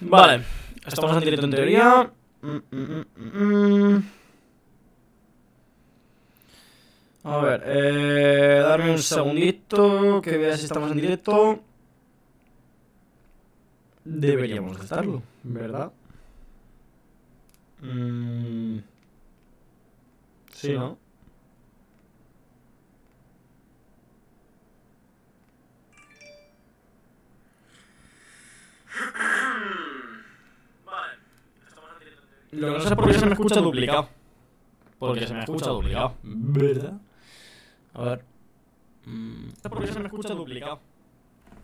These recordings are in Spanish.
vale, estamos en directo en teoría. Mm, mm, mm, A ver, eh, darme un segundito que vea si estamos en directo. Deberíamos de estarlo, ¿verdad? sí, ¿no? Lo que no sé por qué se me escucha duplicado. Porque se me escucha duplicado. ¿Verdad? A ver. No sé por qué se me escucha duplicado.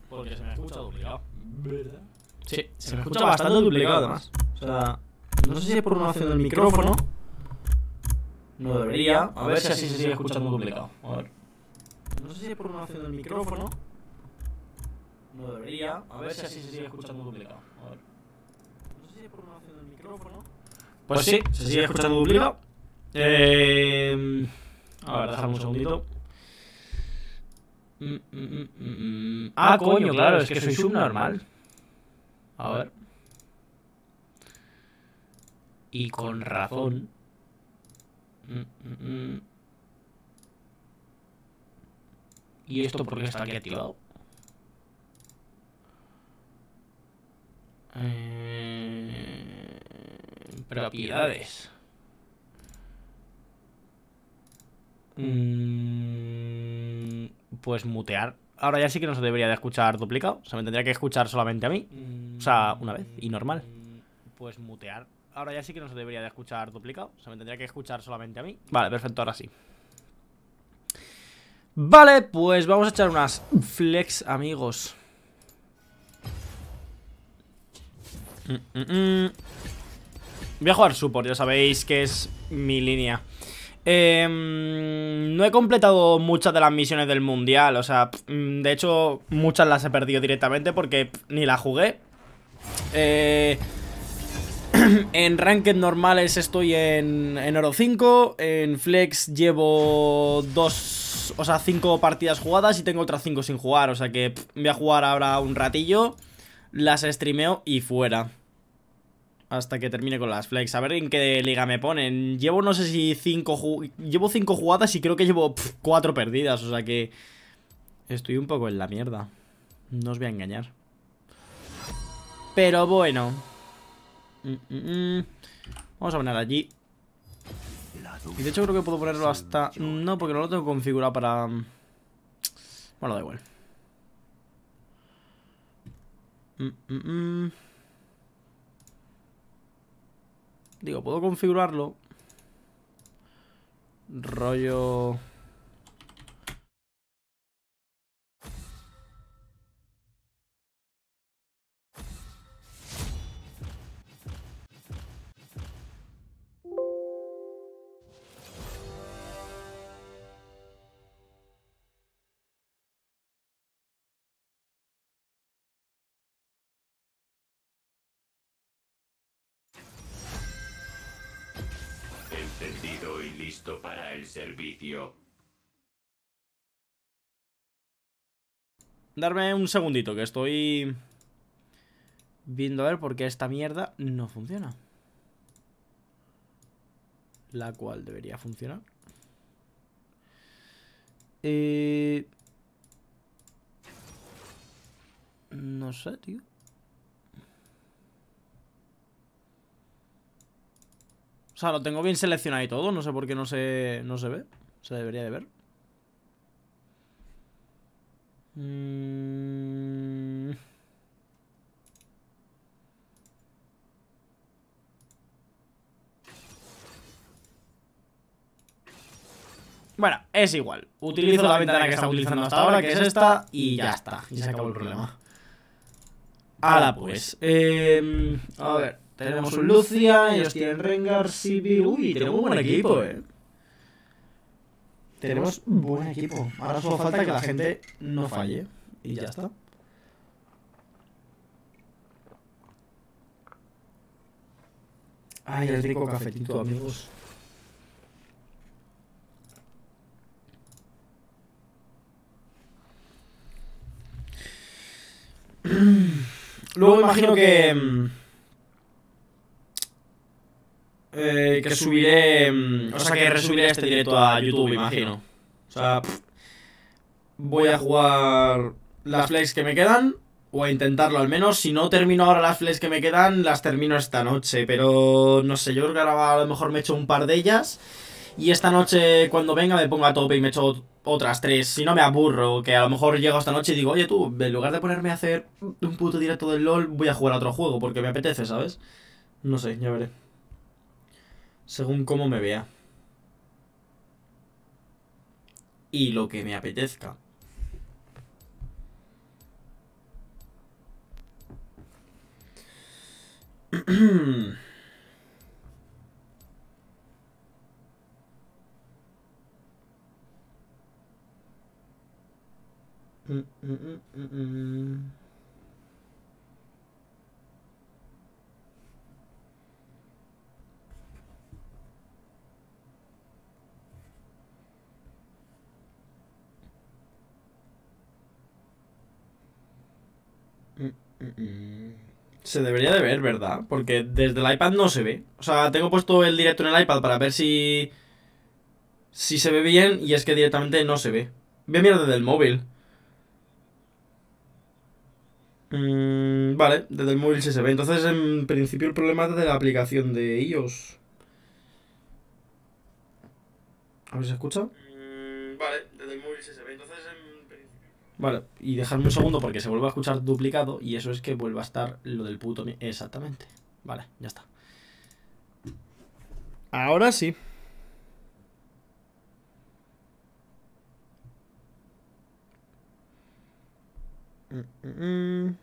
Porque se me escucha duplicado. ¿Verdad? Sí, se me escucha bastante duplicado además. O sea, no sé si es por una opción del micrófono. No debería. A ver si así se sigue escuchando duplicado. A ver. No sé si es por una opción del micrófono. No debería. A ver si así se sigue escuchando duplicado. A ver. No sé si es por una opción del micrófono. Pues sí, se sigue escuchando duplicado. Eh, a ver, déjame un segundito. Mm, mm, mm, ah, coño, claro, es que soy subnormal. A ver. Y con razón. ¿Y esto por qué está aquí activado? Eh, propiedades. Mm, pues mutear. Ahora ya sí que no se debería de escuchar duplicado. O sea, me tendría que escuchar solamente a mí. O sea, una vez. Y normal. Pues mutear. Ahora ya sí que no se debería de escuchar duplicado. O sea, me tendría que escuchar solamente a mí. Vale, perfecto, ahora sí. Vale, pues vamos a echar unas flex, amigos. Mm, mm, mm. Voy a jugar support, ya sabéis que es mi línea. Em, no he completado muchas de las misiones del mundial, o sea, de hecho muchas las he perdido directamente porque ni las jugué. Eh, en ranked normales estoy en, en oro 5, en flex llevo dos, o sea, 5 partidas jugadas y tengo otras 5 sin jugar, o sea que voy a jugar ahora un ratillo, las streameo y fuera hasta que termine con las flex. A ver en qué liga me ponen. Llevo no sé si cinco llevo cinco jugadas y creo que llevo cuatro perdidas, o sea que estoy un poco en la mierda. No os voy a engañar. Pero bueno. Mm, mm, mm. Vamos a poner allí. Y de hecho creo que puedo ponerlo hasta... No, porque no lo tengo configurado para... Bueno, da igual. Digo, puedo configurarlo. Rollo... servicio. Darme un segundito, que estoy viendo a ver por qué esta mierda no funciona. La cual debería funcionar. Eh... No sé, tío. O sea, lo tengo bien seleccionado y todo. No sé por qué no se, no se ve. Se debería de ver. Mm. Bueno, es igual. Utilizo la ventana que estaba utilizando hasta ahora, que es esta, y ya está. Y se acabó el problema. Ahora pues. Eh, a ver. Tenemos un Lucia, ellos tienen Rengar, Civil. Uy, tenemos un buen equipo, eh. Tenemos un buen equipo. Ahora solo falta que la gente no falle. Y ya está. Ay, el rico cafetito, amigos. Luego imagino que... eh, que subiré... mm, O sea, que resubiré este directo a YouTube, imagino. O sea... Voy a jugar las flex que me quedan. O a intentarlo al menos. Si no termino ahora las flex que me quedan, las termino esta noche. Pero no sé, yo creo que ahora a lo mejor me echo un par de ellas. Y esta noche, cuando venga, me pongo a tope y me echo otras tres. Si no me aburro, que a lo mejor llego esta noche y digo, oye tú, en lugar de ponerme a hacer un puto directo del LOL, voy a jugar a otro juego porque me apetece, ¿sabes? No sé, ya veré. Según cómo me vea. Y lo que me apetezca. Mm, mm, mm, Se debería de ver, ¿verdad? Porque desde el iPad no se ve. O sea, tengo puesto el directo en el iPad para ver si... Si se ve bien y es que directamente no se ve. Voy a desde el móvil. Mm, vale, desde el móvil sí se ve. Entonces, en principio, el problema es de la aplicación de iOS. A ver si se escucha. Mm, vale, desde el móvil sí se ve. Vale, y dejadme un segundo porque se vuelve a escuchar duplicado y eso es que vuelva a estar lo del puto. Exactamente. Vale, ya está. Ahora sí. Mm, mm,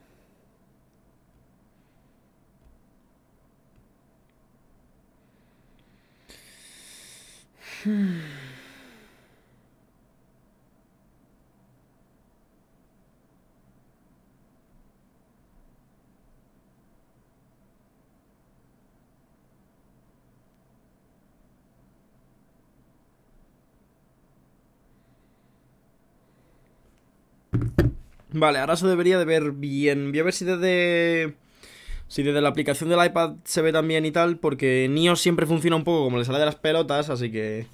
mm. Vale, ahora se debería de ver bien. Voy a ver si desde. Si desde la aplicación del iPad se ve tan bien y tal, porque Nio siempre funciona un poco como le sale de las pelotas, así que.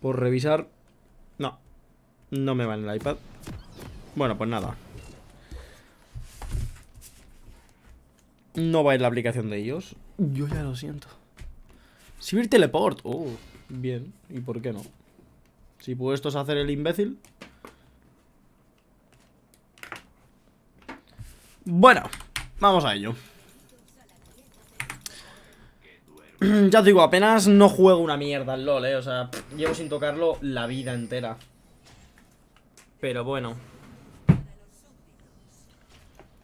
Por revisar. No. No me va en el iPad. Bueno, pues nada. No va en la aplicación de ellos. Yo ya lo siento. Sivir Teleport. Oh, bien. ¿Y por qué no? Si puestos a hacer el imbécil. Bueno, vamos a ello. Ya os digo, apenas no juego una mierda al LOL, eh. O sea, llevo sin tocarlo la vida entera. Pero bueno.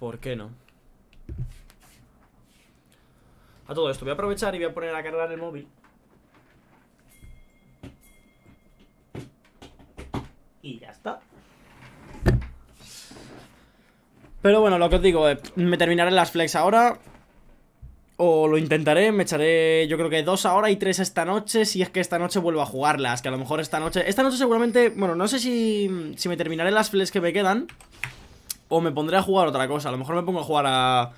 ¿Por qué no? A todo esto, voy a aprovechar y voy a poner a cargar el móvil. Y ya está. Pero bueno, lo que os digo, eh, me terminaré las flex ahora. O lo intentaré, me echaré yo creo que dos ahora y tres esta noche Si es que esta noche vuelvo a jugarlas Que a lo mejor esta noche... Esta noche seguramente... Bueno, no sé si, si me terminaré las flex que me quedan O me pondré a jugar otra cosa A lo mejor me pongo a jugar a...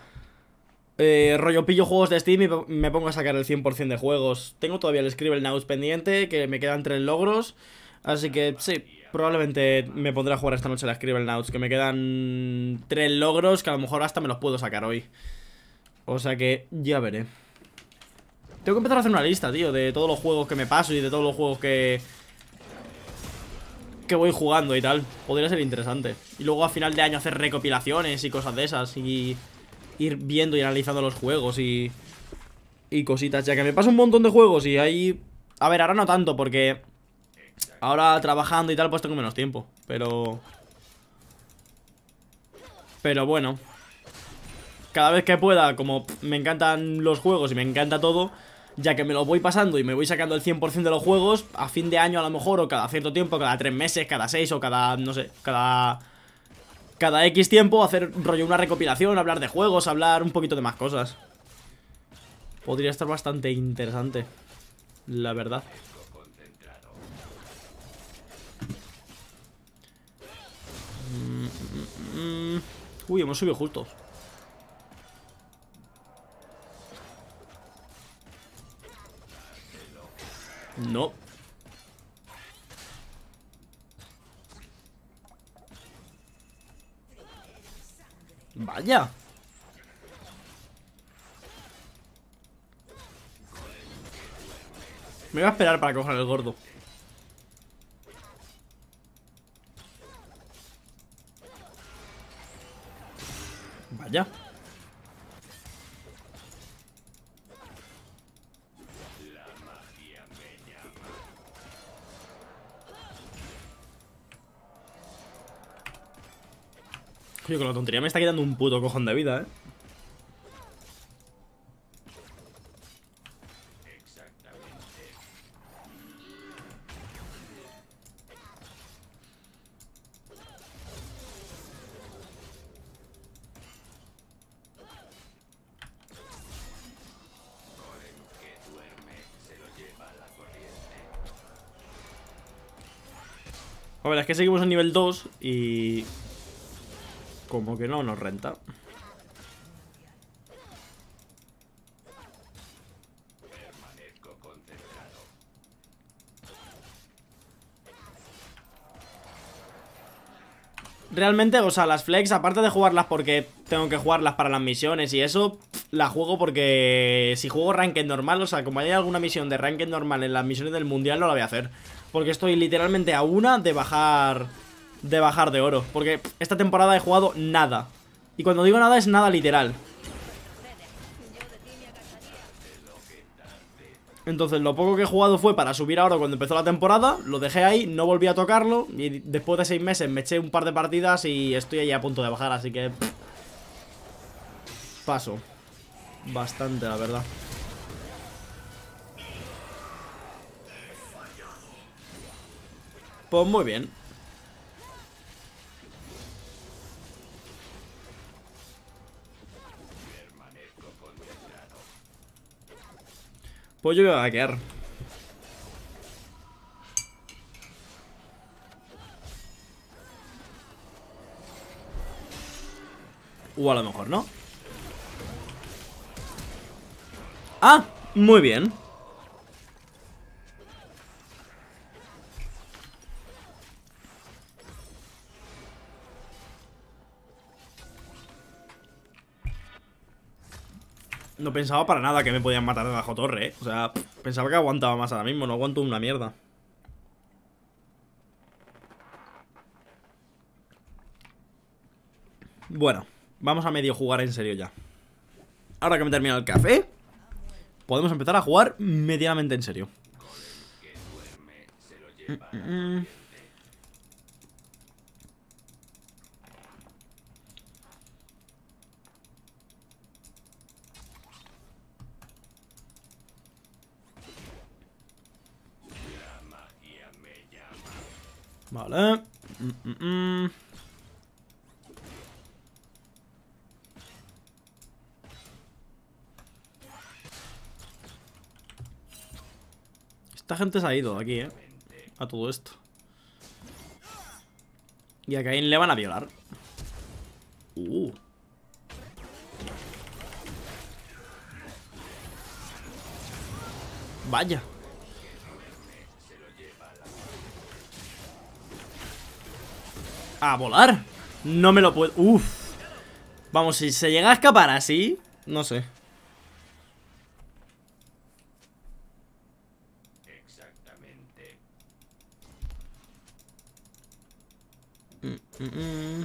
Eh, rollo pillo juegos de Steam y me pongo a sacar el 100% de juegos Tengo todavía el Scribble Nows pendiente Que me quedan tres logros Así que sí, probablemente me pondré a jugar esta noche la Scribble Notes Que me quedan tres logros que a lo mejor hasta me los puedo sacar hoy o sea que ya veré. Tengo que empezar a hacer una lista, tío, de todos los juegos que me paso y de todos los juegos que... Que voy jugando y tal. Podría ser interesante. Y luego a final de año hacer recopilaciones y cosas de esas. Y ir viendo y analizando los juegos y... Y cositas. Ya que me paso un montón de juegos y ahí... A ver, ahora no tanto porque... Ahora trabajando y tal pues tengo menos tiempo. Pero... Pero bueno cada vez que pueda, como me encantan los juegos y me encanta todo, ya que me lo voy pasando y me voy sacando el 100% de los juegos, a fin de año a lo mejor, o cada cierto tiempo, cada tres meses, cada seis o cada, no sé, cada... Cada X tiempo hacer rollo una recopilación, hablar de juegos, hablar un poquito de más cosas. Podría estar bastante interesante, la verdad. Uy, hemos subido justos. No. Vaya. Me voy a esperar para coger el gordo. Vaya. Oye, con la tontería me está quitando un puto cojón de vida, eh. Es que seguimos en nivel 2 y... Como que no nos renta. Realmente, o sea, las flex, aparte de jugarlas porque tengo que jugarlas para las misiones y eso, la juego porque si juego ranked normal, o sea, como hay alguna misión de ranked normal en las misiones del mundial, no la voy a hacer. Porque estoy literalmente a una de bajar de bajar de oro. Porque esta temporada he jugado nada. Y cuando digo nada es nada literal. Entonces lo poco que he jugado fue para subir ahora cuando empezó la temporada, lo dejé ahí, no volví a tocarlo y después de seis meses me eché un par de partidas y estoy ahí a punto de bajar, así que... Paso. Bastante, la verdad. Pues muy bien. Pues yo voy a hackear. O a lo mejor no. Ah, muy bien. No pensaba para nada que me podían matar de bajo torre, ¿eh? O sea, pensaba que aguantaba más ahora mismo. No aguanto una mierda. Bueno, vamos a medio jugar en serio ya. Ahora que me termina el café, podemos empezar a jugar medianamente en serio. Lleva la Mm. Vale. Mm, mm, mm. Esta gente se ha ido de aquí, eh. A todo esto. Y a Caín le van a violar. Uh. Vaya. A volar. No me lo puedo... Uf. Vamos, si se llega a escapar así... No sé. Exactamente. Mm, mm.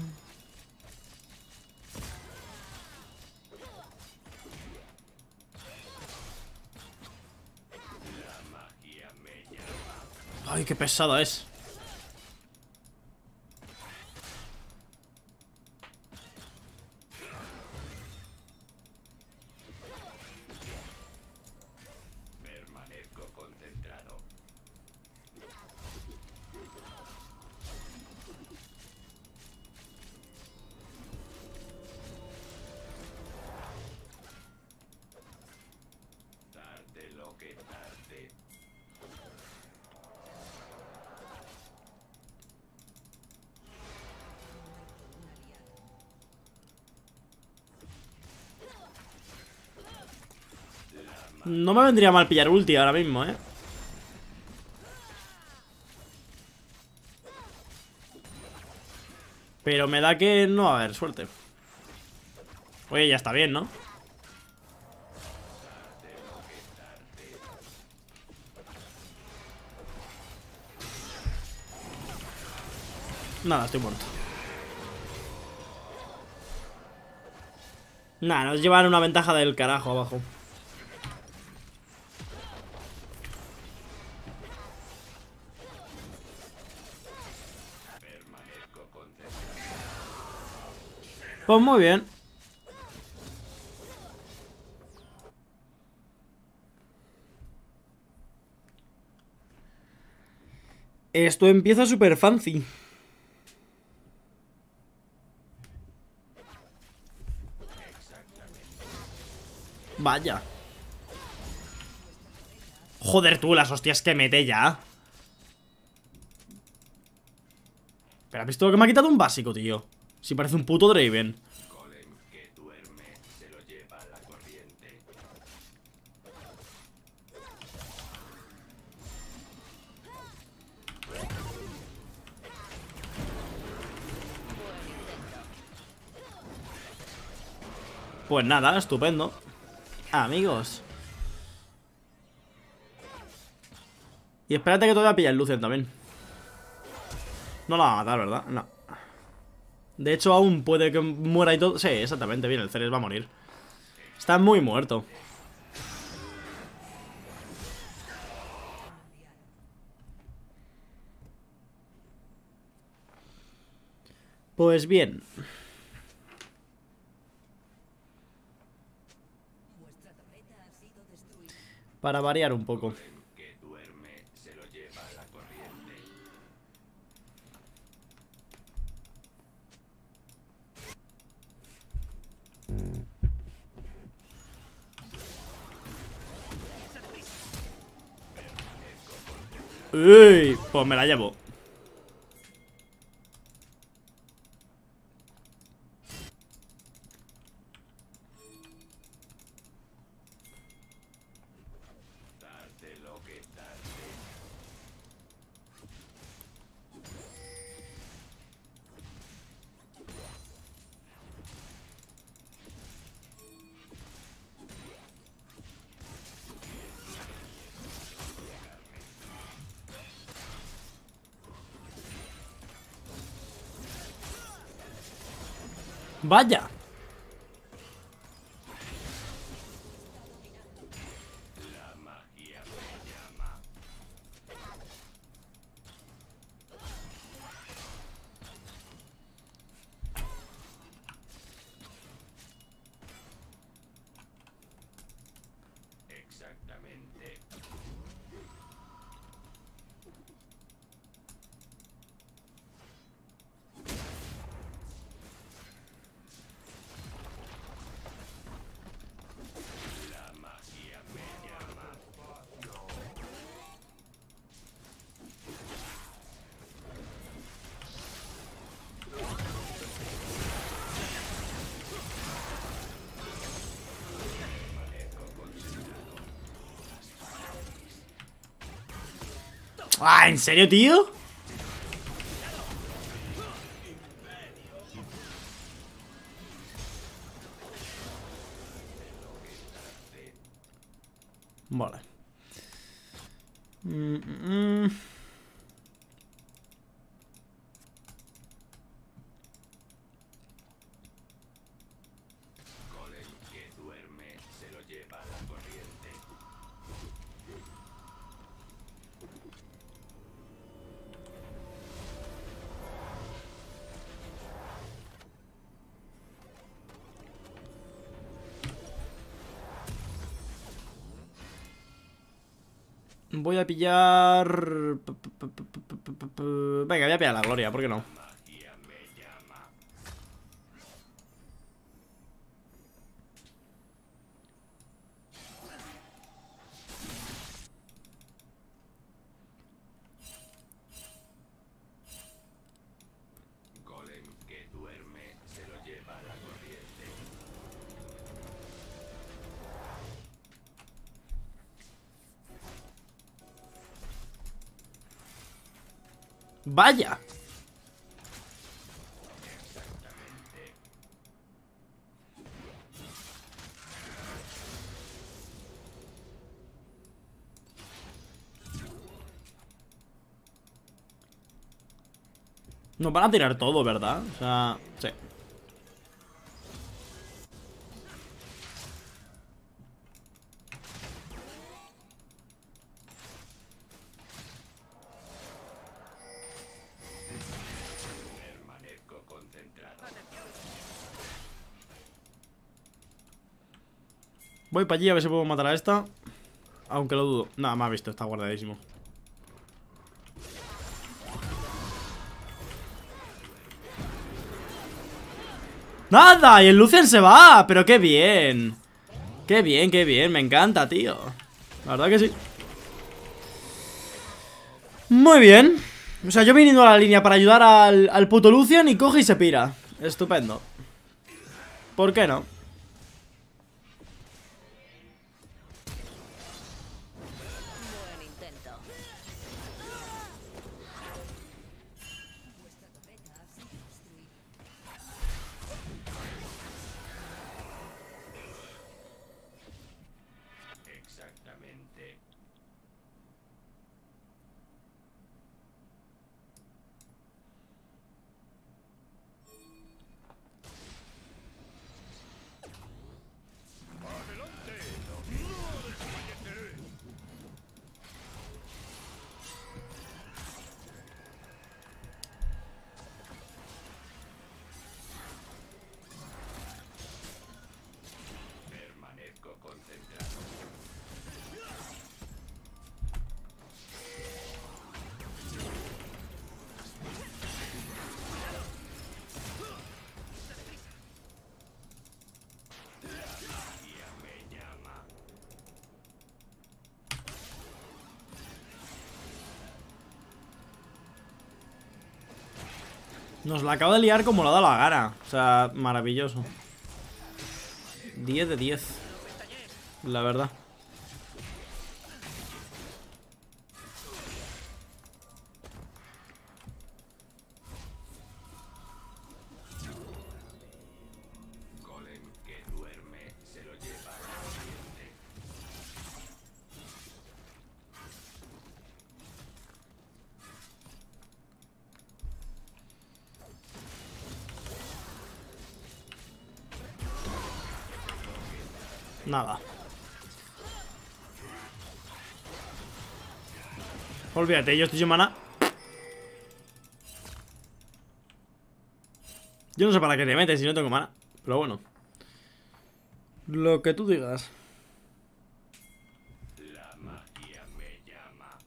Ay, qué pesada es. no me vendría mal pillar ulti ahora mismo, ¿eh? Pero me da que no va a haber suerte. Oye, ya está bien, ¿no? Nada, estoy muerto. Nada, nos llevan una ventaja del carajo abajo. Pues muy bien. Esto empieza súper fancy. Vaya. Joder tú, las hostias que mete ya. Pero has visto que me ha quitado un básico, tío. Si parece un puto Draven. Pues nada, estupendo. Amigos. Y espérate que todavía pilla el también. No la va a matar, ¿verdad? No. De hecho, aún puede que muera y todo. Sí, exactamente, bien, el Ceres va a morir. Está muy muerto. Pues bien. Para variar un poco. Que duerme se lo lleva la corriente. Uy, pues me la llevo. Vaya. Serio, tío? Voy a pillar... Venga, voy a pillar la gloria, ¿por qué no? Vaya. Nos van a tirar todo, ¿verdad? O sea, sí. Voy para allí a ver si puedo matar a esta. Aunque lo dudo. Nada, me ha visto, está guardadísimo. ¡Nada! Y el Lucian se va. Pero qué bien. Qué bien, qué bien. Me encanta, tío. La verdad que sí. Muy bien. O sea, yo viniendo a la línea para ayudar al, al puto Lucian y coge y se pira. Estupendo. ¿Por qué no? Nos la acaba de liar como le ha dado la gana. O sea, maravilloso. 10 de 10. La verdad. Nada. Olvídate, yo estoy sin mana. Yo no sé para qué te metes si no tengo mana. Pero bueno. Lo que tú digas. La magia me llama.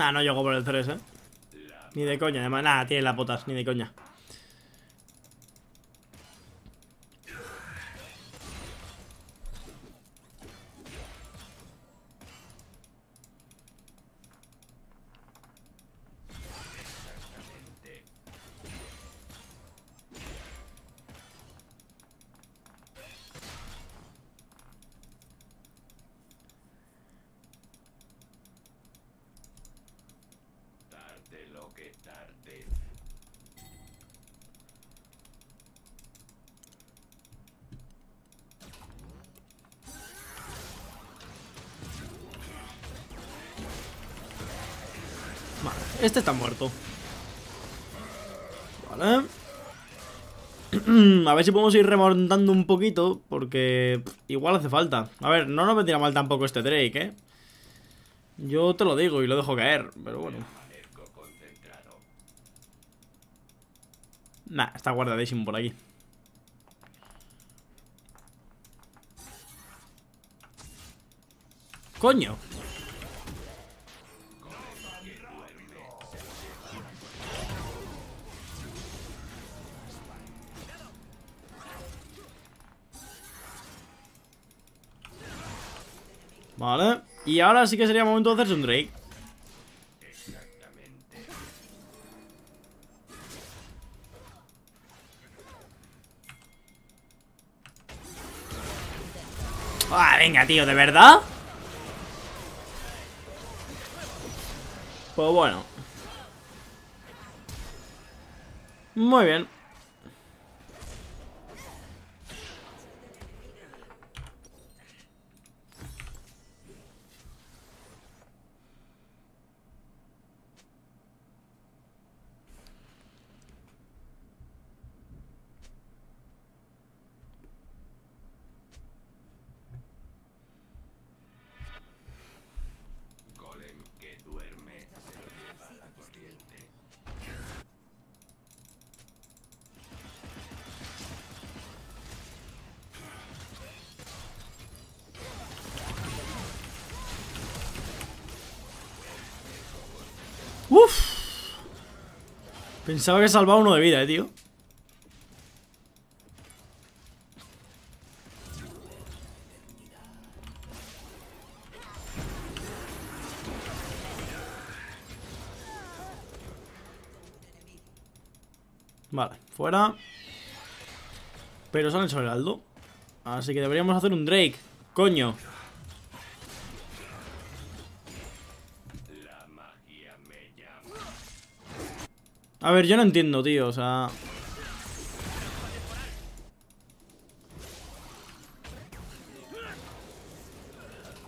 Nah, no llego por el 3, eh. Ni de coña, además. Nada, tiene las botas, ni de coña. Este está muerto. Vale. A ver si podemos ir remontando un poquito, porque igual hace falta. A ver, no nos vendría mal tampoco este Drake, ¿eh? Yo te lo digo y lo dejo caer, pero bueno. Nah, está guardadísimo por aquí. ¡Coño! Y ahora sí que sería momento de hacerse un Drake. Ah, venga, tío, ¿de verdad? Pues bueno Muy bien Pensaba que salvaba uno de vida, eh, tío. Vale, fuera. Pero sale el heraldo. Así que deberíamos hacer un Drake. Coño. La magia me llama. A ver, yo no entiendo, tío, o sea...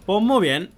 Pues muy bien.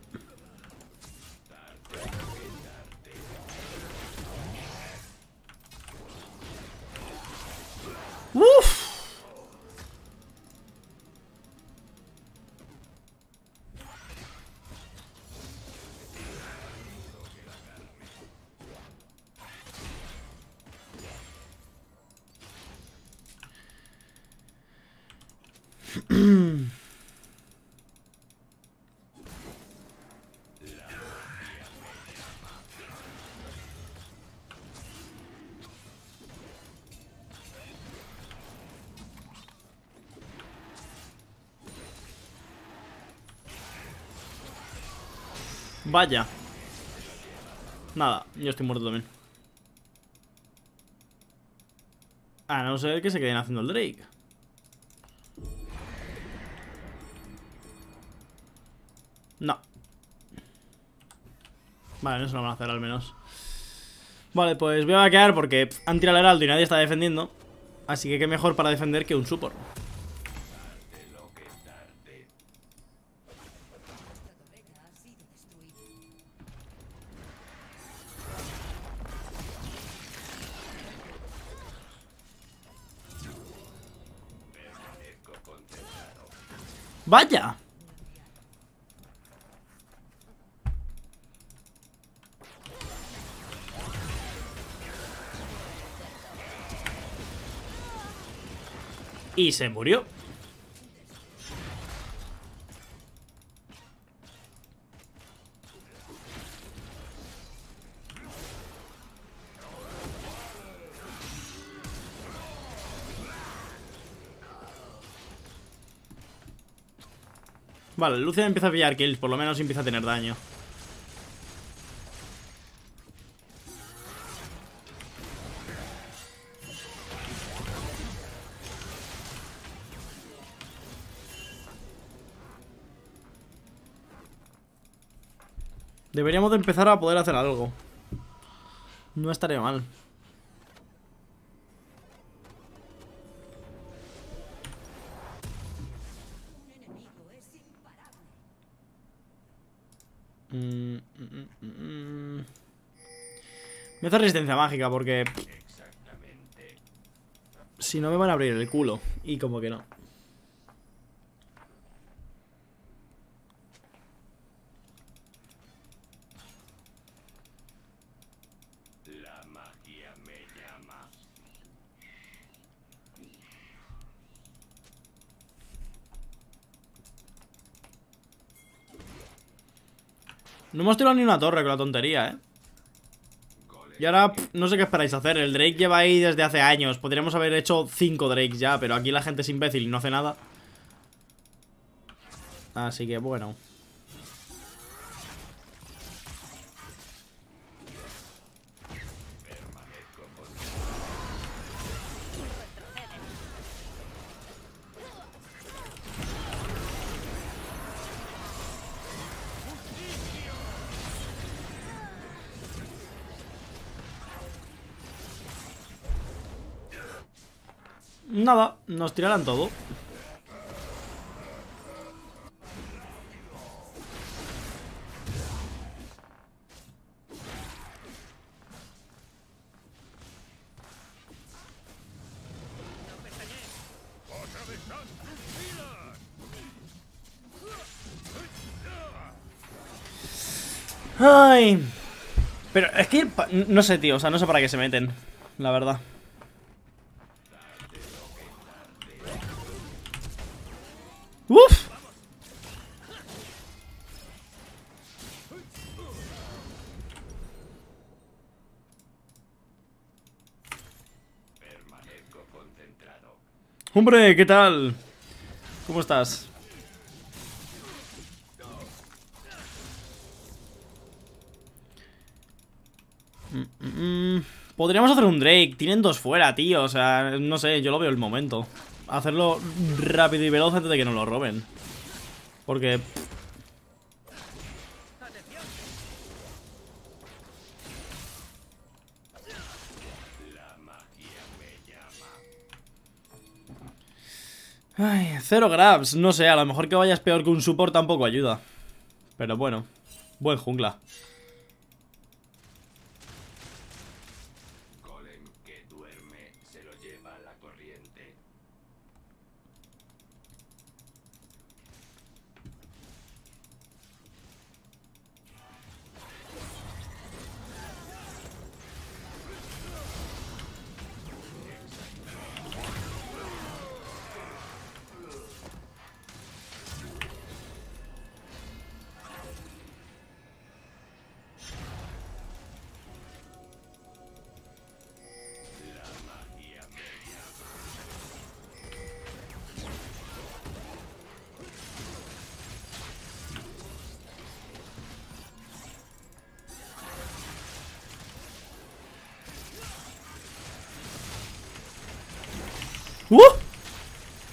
Vaya. Nada, yo estoy muerto también. A no ser que se queden haciendo el Drake. No. Vale, no se lo van a hacer al menos. Vale, pues voy a vaquear porque han tirado el heraldo y nadie está defendiendo. Así que qué mejor para defender que un support. ¡Vaya! Y se murió. Vale, empieza a pillar kills, por lo menos empieza a tener daño. Deberíamos de empezar a poder hacer algo. No estaría mal. Resistencia mágica porque si no me van a abrir el culo. Y como que no. No hemos tirado ni una torre con la tontería, eh. Y ahora no sé qué esperáis hacer. El Drake lleva ahí desde hace años. Podríamos haber hecho 5 Drakes ya, pero aquí la gente es imbécil y no hace nada. Así que bueno. Nos tirarán todo. Ay. Pero es que, no sé, tío, o sea, no sé para qué se meten, la verdad. Hombre, ¿qué tal? ¿Cómo estás? Mm, mm, mm. Podríamos hacer un Drake. Tienen dos fuera, tío. O sea, no sé, yo lo veo el momento. Hacerlo rápido y veloz antes de que nos lo roben. Porque... cero grabs. No sé, a lo mejor que vayas peor que un support tampoco ayuda. Pero bueno, buen jungla.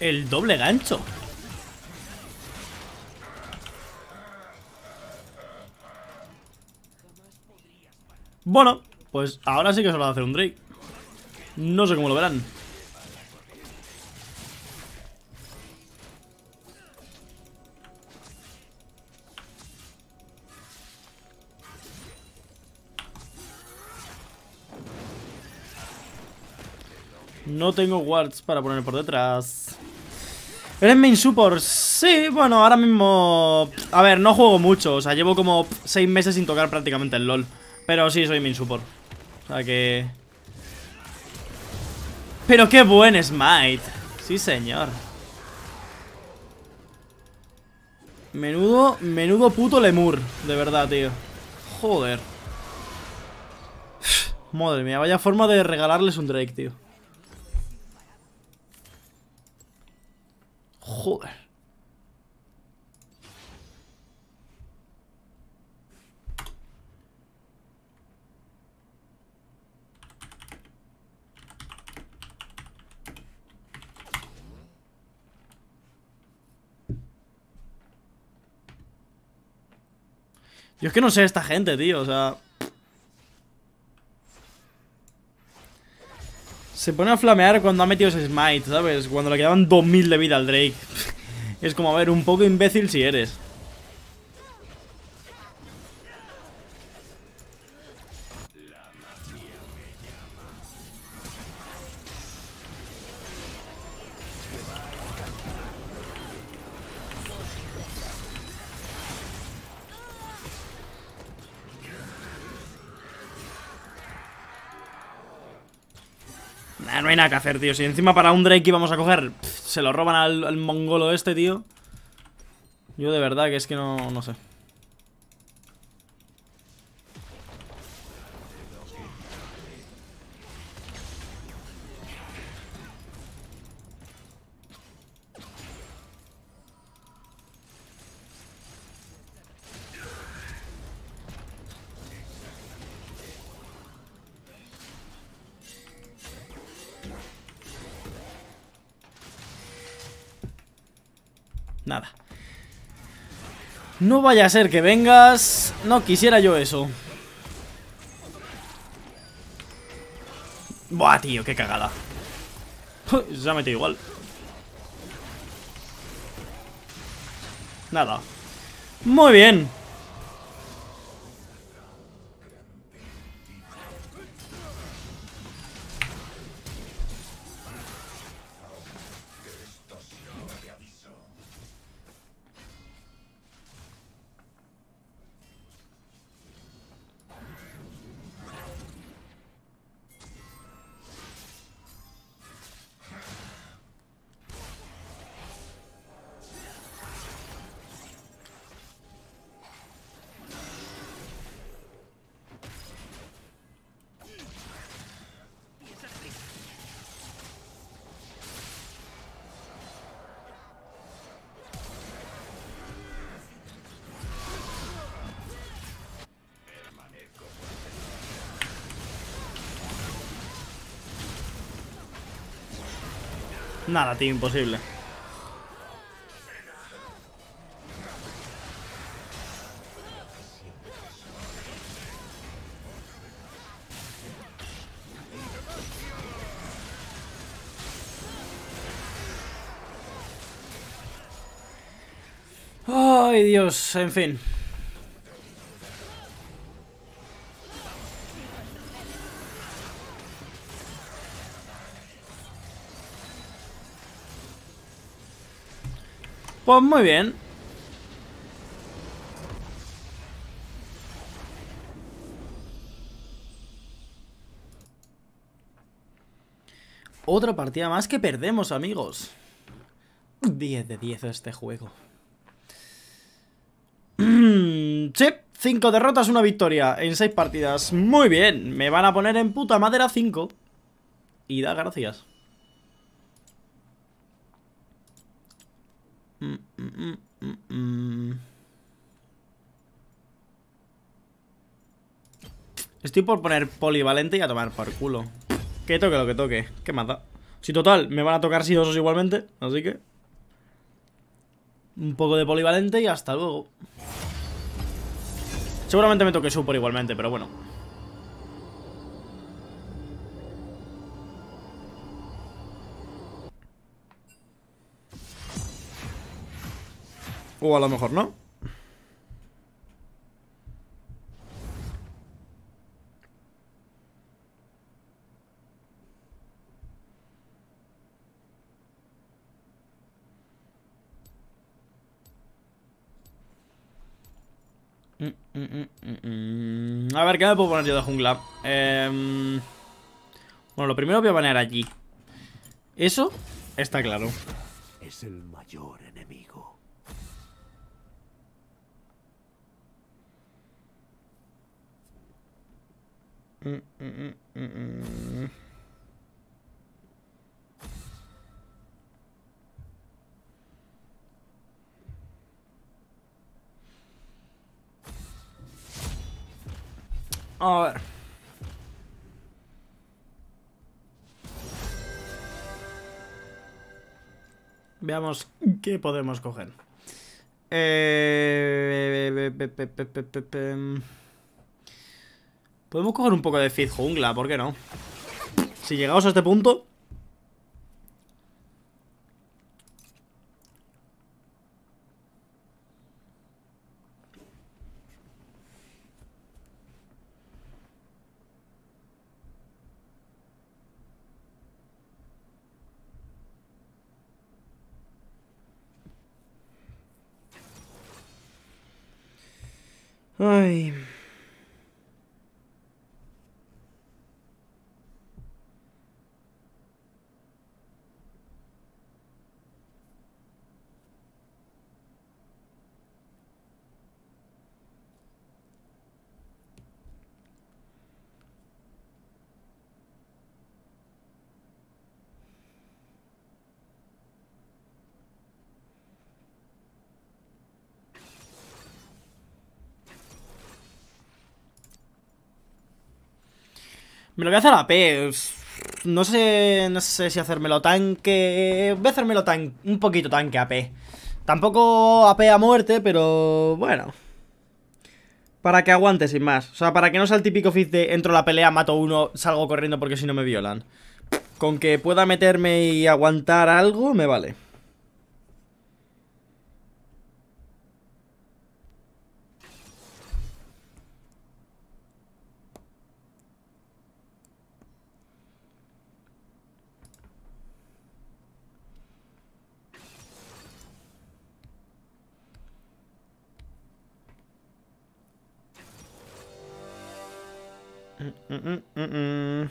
El doble gancho. Bueno, pues ahora sí que se va a hacer un Drake. No sé cómo lo verán. No tengo wards para poner por detrás. ¿Eres main support? Sí, bueno, ahora mismo... A ver, no juego mucho, o sea, llevo como 6 meses sin tocar prácticamente el LoL. Pero sí, soy main support. O sea que... Pero qué buen smite. Sí, señor. Menudo, menudo puto lemur, de verdad, tío. Joder. Madre mía, vaya forma de regalarles un Drake, tío. Joder. Yo es que no sé esta gente, tío, o sea... Se pone a flamear cuando ha metido ese smite, ¿sabes? Cuando le quedaban 2000 de vida al Drake. Es como, a ver, un poco imbécil si eres. Nada que hacer, tío. Si encima para un Drake íbamos a coger, se lo roban al, al mongolo este, tío. Yo de verdad que es que no, no sé. No vaya a ser que vengas. No quisiera yo eso. Buah, tío, qué cagada. Se ha metido igual. Nada. Muy bien. Nada, tío, imposible. Ay, Dios, en fin. Pues muy bien. Otra partida más que perdemos, amigos. 10 de 10 este juego. sí, 5 derrotas, una victoria en 6 partidas. Muy bien, me van a poner en puta madera 5. Y da gracias. Mm, mm, mm, mm. Estoy por poner polivalente y a tomar por culo. Que toque lo que toque. ¿Qué más da? Si total, me van a tocar sí osos igualmente. Así que... Un poco de polivalente y hasta luego. Seguramente me toque super igualmente, pero bueno. O a lo mejor no. Mm, mm, mm, a ver, ¿qué me puedo poner yo de jungla? Em, bueno, lo primero voy a poner allí. Eso está claro. Es el mayor A ver. Veamos qué podemos coger. Eh... Podemos coger un poco de Fit Jungla, ¿por qué no? Si llegamos a este punto... Ay... Me lo voy a hacer a P. No sé, no sé si hacérmelo tanque. Voy a hacérmelo tan, un poquito tanque a P. Tampoco a P a muerte, pero bueno. Para que aguante sin más. O sea, para que no sea el típico fit de entro a la pelea, mato uno, salgo corriendo porque si no me violan. Con que pueda meterme y aguantar algo, me vale. Mm,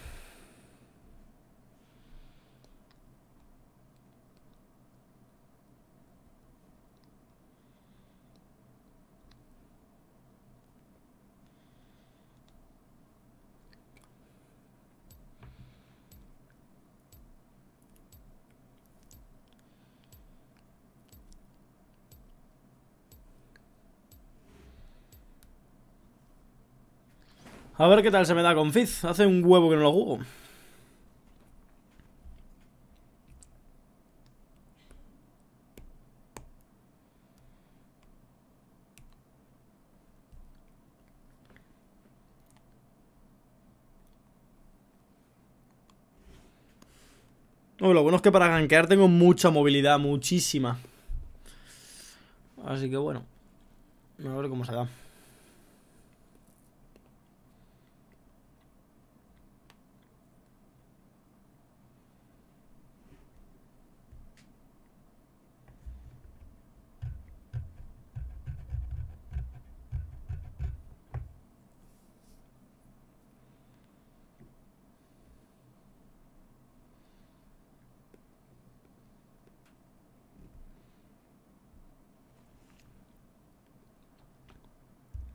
A ver qué tal se me da con Fizz. Hace un huevo que no lo juego. Oh, lo bueno es que para gankear tengo mucha movilidad, muchísima. Así que bueno. A ver cómo se da.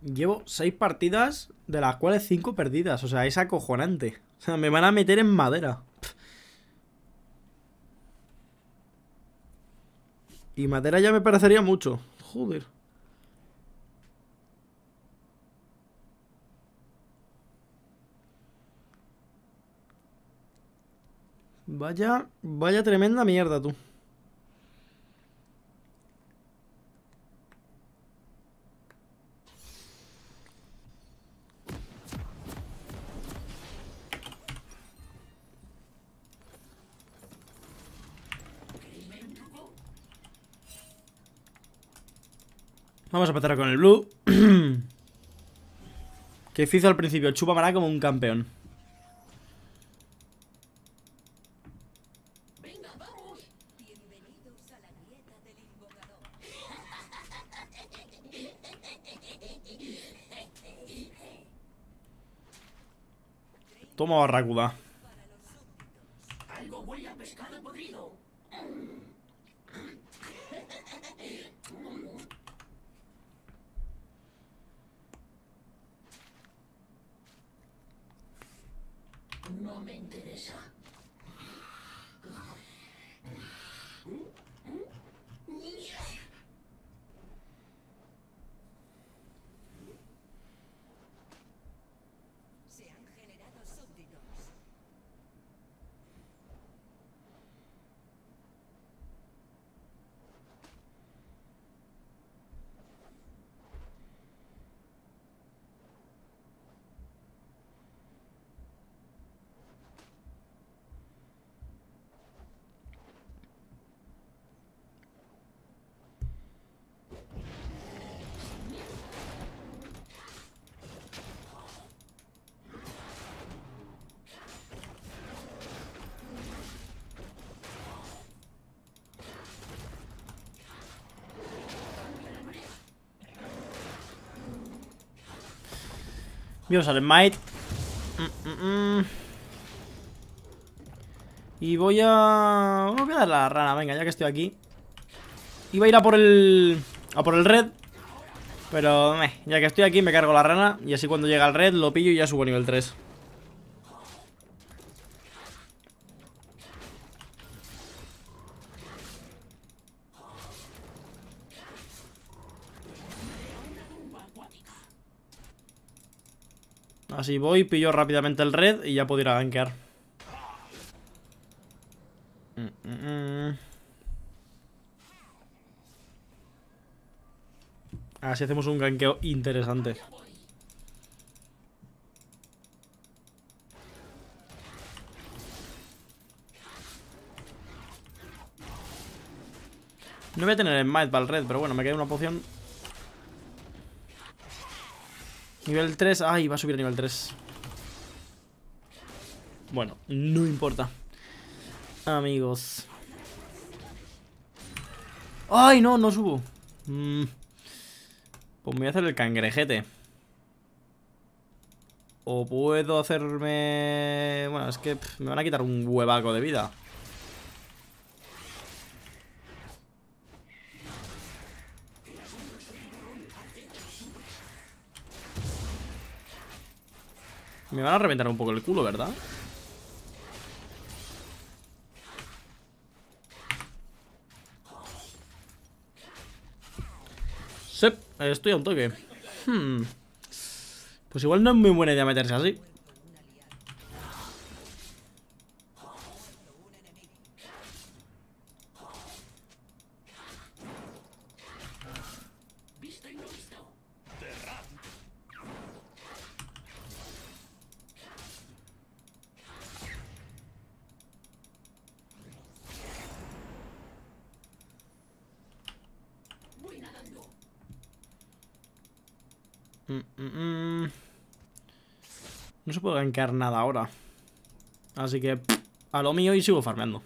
Llevo seis partidas, de las cuales cinco perdidas. O sea, es acojonante. O sea, me van a meter en madera. Y madera ya me parecería mucho. Joder. Vaya, vaya tremenda mierda, tú. Vamos a empezar con el blue. que hizo al principio, chupa maná como un campeón. Toma barracuda. Se han generado súbditos. Voy a Might. Mm, mm, mm. Y voy a... Voy a dar la rana, venga, ya que estoy aquí. Iba a ir a por el... A por el red. Pero, ya que estoy aquí me cargo la rana. Y así cuando llega el red lo pillo y ya subo a nivel 3. Así voy, pillo rápidamente el red y ya puedo ir a gankear. Mm, mm, mm. Así hacemos un ganqueo interesante. No voy a tener el might para el red, pero bueno, me queda una poción Nivel 3. Ay, va a subir a nivel 3. Bueno, no importa. Amigos. ¡Ay, no! No subo. Mm. Pues voy a hacer el cangrejete. O puedo hacerme... Bueno, es que me van a quitar un huevaco de vida. Me van a reventar un poco el culo, ¿verdad? Sí, estoy a un toque. Hmm. Pues igual no es muy buena idea meterse así. Mm, mm, mm. Nada ahora. Así que a lo mío y sigo farmeando.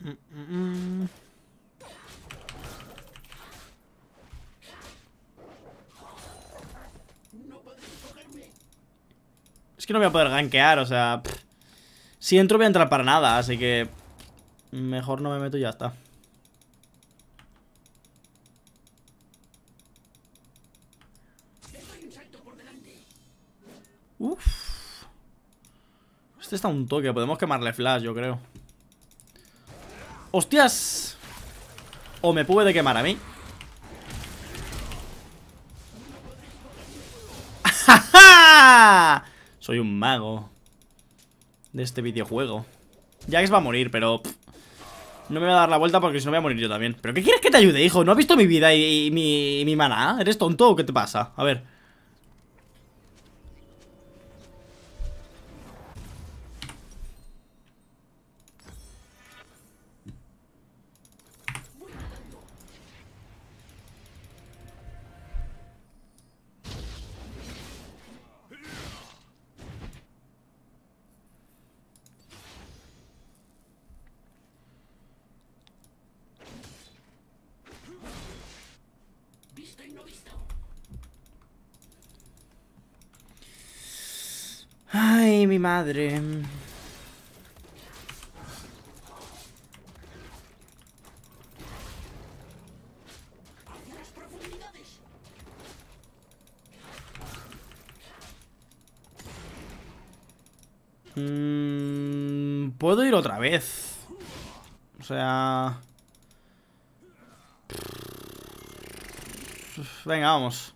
Mm, mm, mm. Es gankear, o sea... Si entro voy a entrar para nada, así que... Mejor no me meto y ya está. Uf. Este está un toque, podemos quemarle flash, yo creo. ¡Hostias! O me puede quemar a mí. Soy un mago de este videojuego. Jax va a morir, pero... no me voy a dar la vuelta porque si no voy a morir yo también. ¿Pero qué quieres que te ayude, hijo? ¿No has visto mi vida y, y mi, y mi maná? ¿Eres tonto o qué te pasa? A ver. Ay, mi madre. Mm, Puedo ir otra vez. O sea... Venga, vamos.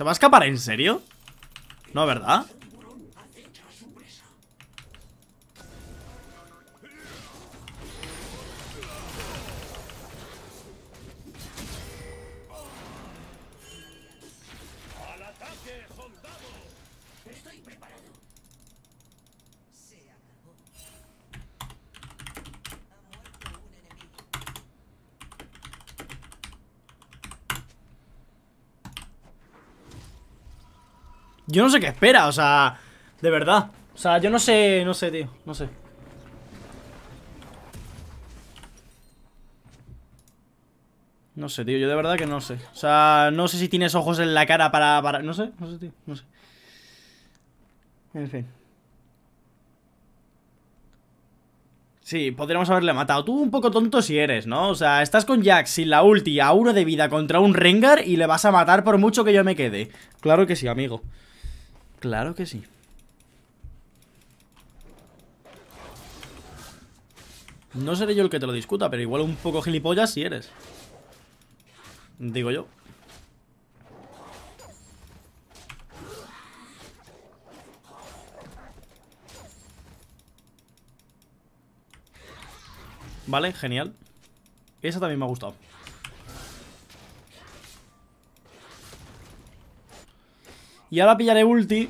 ¿Se va a escapar en serio? No, ¿verdad? Yo no sé qué espera, o sea, de verdad. O sea, yo no sé, no sé, tío, no sé. No sé, tío, yo de verdad que no sé. O sea, no sé si tienes ojos en la cara para... para... No sé, no sé, tío, no sé. En fin. Sí, podríamos haberle matado. Tú un poco tonto si eres, ¿no? O sea, estás con Jax sin la ulti a uno de vida contra un Rengar y le vas a matar por mucho que yo me quede. Claro que sí, amigo. Claro que sí. No seré yo el que te lo discuta, pero igual un poco gilipollas si eres. Digo yo. Vale, genial. Esa también me ha gustado. Y ahora pillaré ulti.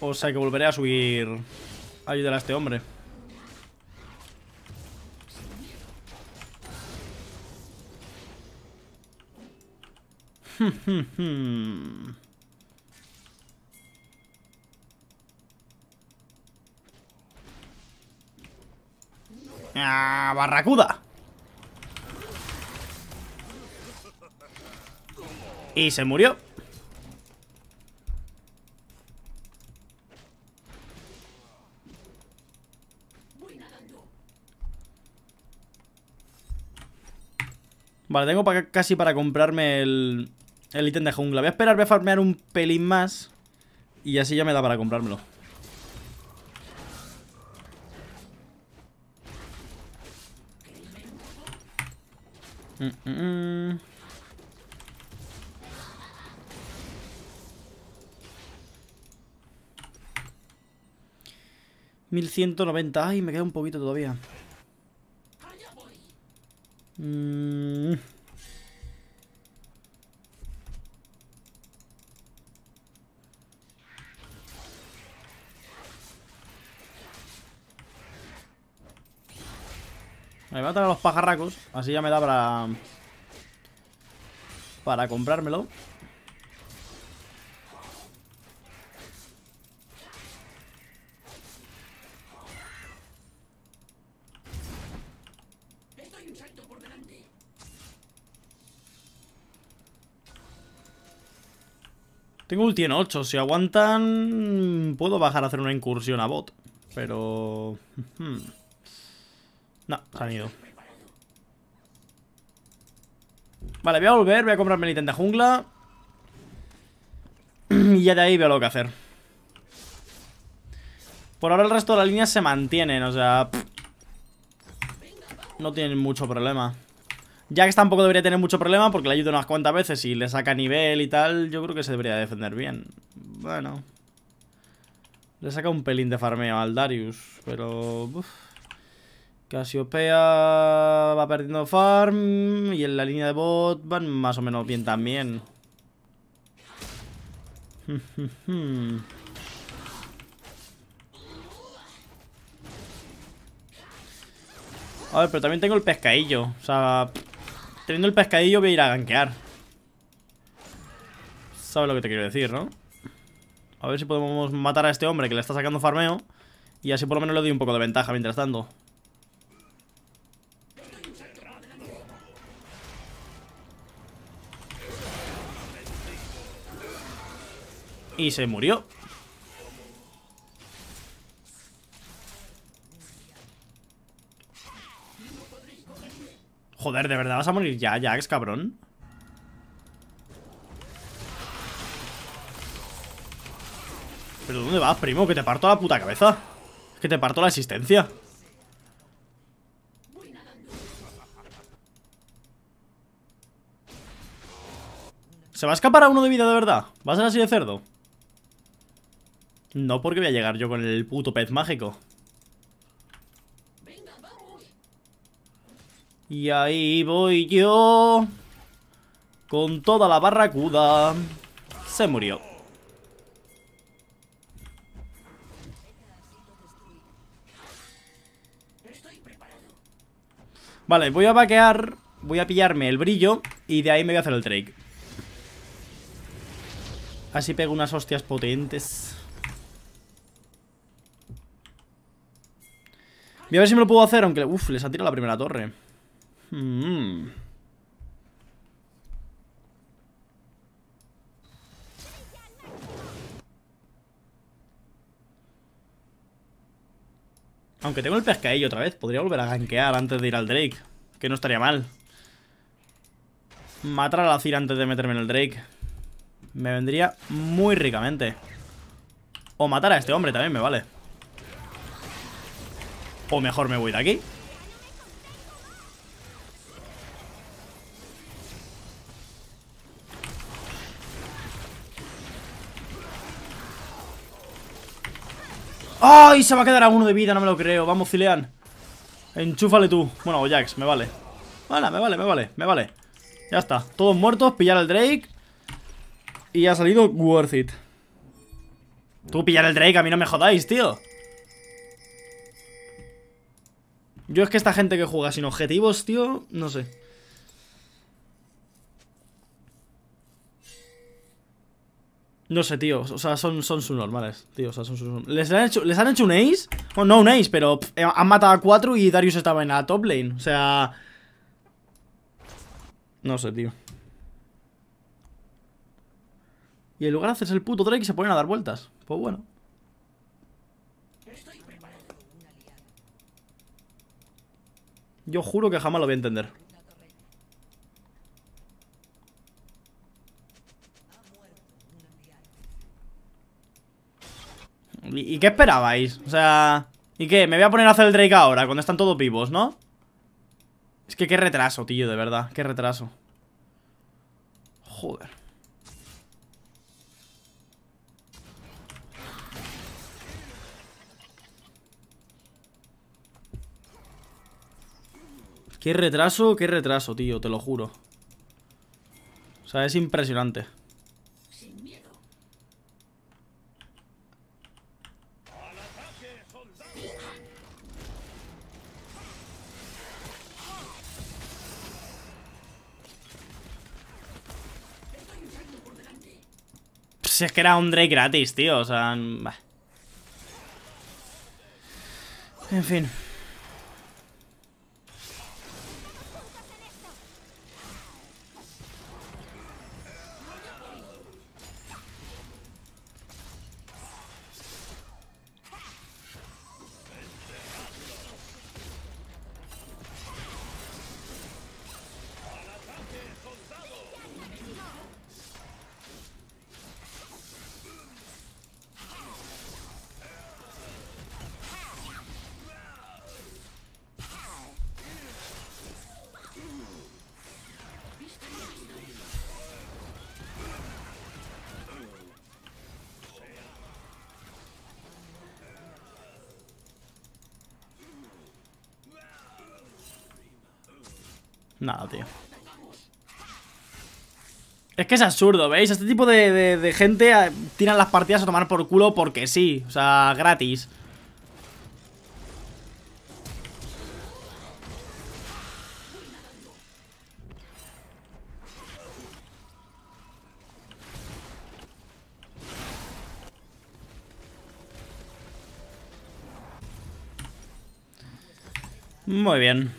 O sea que volveré a subir. A ayudar a este hombre. ¡Ah, barracuda! Y se murió. Vale, tengo casi para comprarme el, el ítem de jungla. Voy a esperar, voy a farmear un pelín más. Y así ya me da para comprármelo. Mm, mm, mm. $1190. Ay, me queda un poquito todavía. Mm. Me voy a a los pajarracos. Así ya me da para... Para comprármelo. Tengo ulti en 8. Si aguantan... Puedo bajar a hacer una incursión a bot. Pero... hmm. No, se han ido. Vale, voy a volver, voy a comprarme el ítem de jungla. Y ya de ahí veo lo que hacer. Por ahora el resto de las líneas se mantienen, o sea... No tienen mucho problema. Jax tampoco debería tener mucho problema porque le ayuda unas cuantas veces y le saca nivel y tal. Yo creo que se debería defender bien. Bueno. Le saca un pelín de farmeo al Darius, pero... uf. Casiopea va perdiendo farm y en la línea de bot van más o menos bien también. A ver, pero también tengo el pescadillo. O sea, teniendo el pescadillo voy a ir a gankear. ¿Sabes lo que te quiero decir, no? A ver si podemos matar a este hombre que le está sacando farmeo. Y así por lo menos le doy un poco de ventaja mientras tanto. Y se murió. Joder, ¿de verdad vas a morir ya, Jax, cabrón? ¿Pero dónde vas, primo? Que te parto la puta cabeza Que te parto la existencia ¿Se va a escapar a uno de vida de verdad? ¿Va a ser así de cerdo? No porque voy a llegar yo con el puto pez mágico Y ahí voy yo. Con toda la barracuda. Se murió. Vale, voy a vaquear. Voy a pillarme el brillo Y de ahí me voy a hacer el Drake Así pego unas hostias potentes. Voy a ver si me lo puedo hacer Aunque, uff, les ha tirado la primera torre Mm. Aunque tengo el pescadillo otra vez Podría volver a gankear antes de ir al Drake Que no estaría mal. Matar a la antes de meterme en el Drake Me vendría muy ricamente. O matar a este hombre también me vale. O mejor me voy de aquí ¡Ay! Se va a quedar a uno de vida, no me lo creo. Vamos, Zilean. Enchúfale tú. Bueno, o Jax, me vale. Vale, me vale, me vale, me vale. Ya está. Todos muertos, pillar al Drake. Y ha salido worth it. Tú pillar el Drake, a mí no me jodáis, tío. Yo es que esta gente que juega sin objetivos, tío, no sé. No sé, tío. O sea, son, son subnormales, tío. O sea, son subnormales. ¿Les han hecho, ¿Les han hecho un ace? Bueno, no un ace, pero eh, han matado a cuatro y Darius estaba en la top lane. O sea... No sé, tío. Y en lugar de hacerse el puto Drake se ponen a dar vueltas. Pues bueno. Yo juro que jamás lo voy a entender. ¿Y, qué esperabais? O sea... ¿Y qué? Me voy a poner a hacer el Drake ahora, cuando están todos vivos, ¿no? Es que qué retraso, tío, de verdad. Qué retraso. Joder. Qué retraso, qué retraso, tío, te lo juro. O sea, es impresionante. Si es que era un Drake gratis, tío, o sea... En fin. Que es absurdo, ¿veis? Este tipo de, de- gente eh, tiran las partidas a tomar por culo porque sí. O sea, gratis. Muy bien.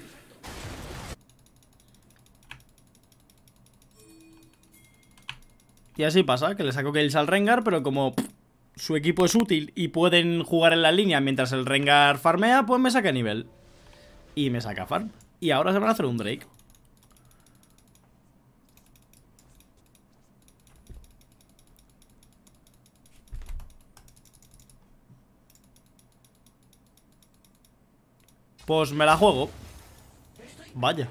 Y así pasa, que le saco kills al Rengar, pero como su equipo es útil y pueden jugar en la línea mientras el Rengar farmea, pues me saca nivel. Y me saca farm. Y ahora se van a hacer un Drake. Pues me la juego. Vaya.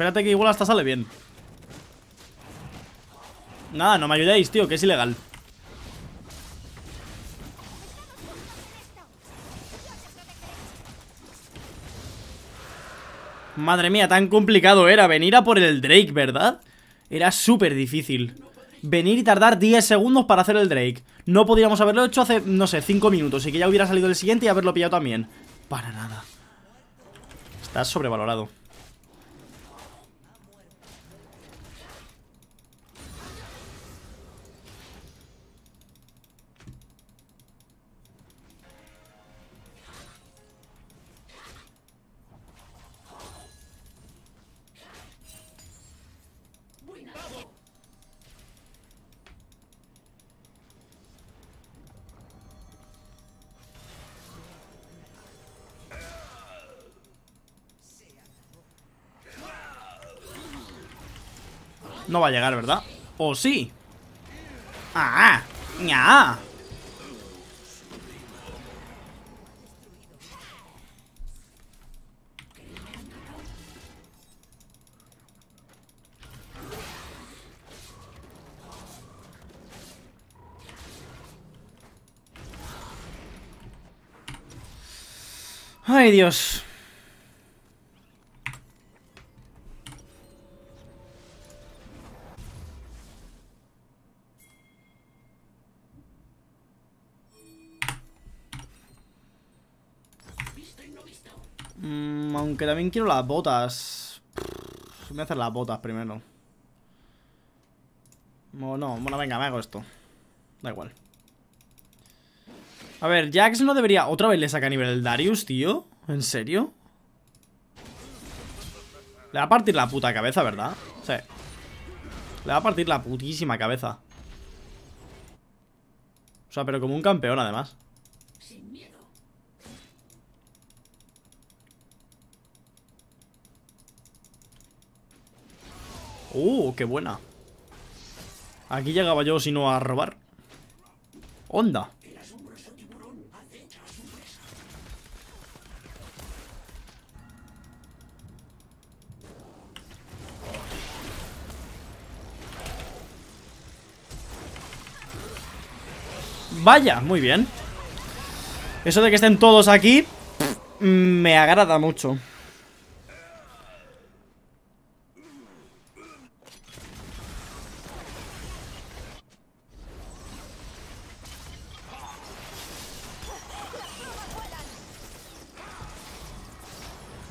Espérate que igual hasta sale bien. Nada, no me ayudéis, tío, que es ilegal. Madre mía, tan complicado era venir a por el Drake, ¿verdad? Era súper difícil. Venir y tardar 10 segundos para hacer el Drake. No podríamos haberlo hecho hace, no sé, 5 minutos y que ya hubiera salido el siguiente y haberlo pillado también. Para nada. Estás sobrevalorado. No va a llegar, ¿verdad? ¿O oh, sí? ¡Ah! ¡Ah! Ay, Dios. Aunque también quiero las botas. Voy a hacer las botas primero. No, no, bueno, venga, me hago esto. Da igual. A ver, Jax no debería... ¿Otra vez le saca nivel el Darius, tío? ¿En serio? Le va a partir la puta cabeza, ¿verdad? Sí. Le va a partir la putísima cabeza. O sea, pero como un campeón, además. ¡Uh, qué buena! Aquí llegaba yo, sino a robar. ¡Onda! Vaya, muy bien Eso de que estén todos aquí Me agrada mucho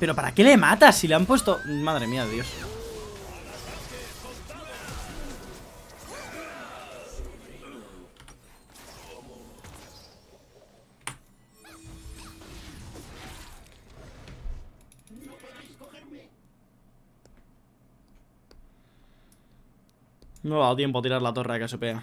¿Pero para qué le matas? Si le han puesto... Madre mía, Dios No ha dado tiempo a tirar la torre que se pega.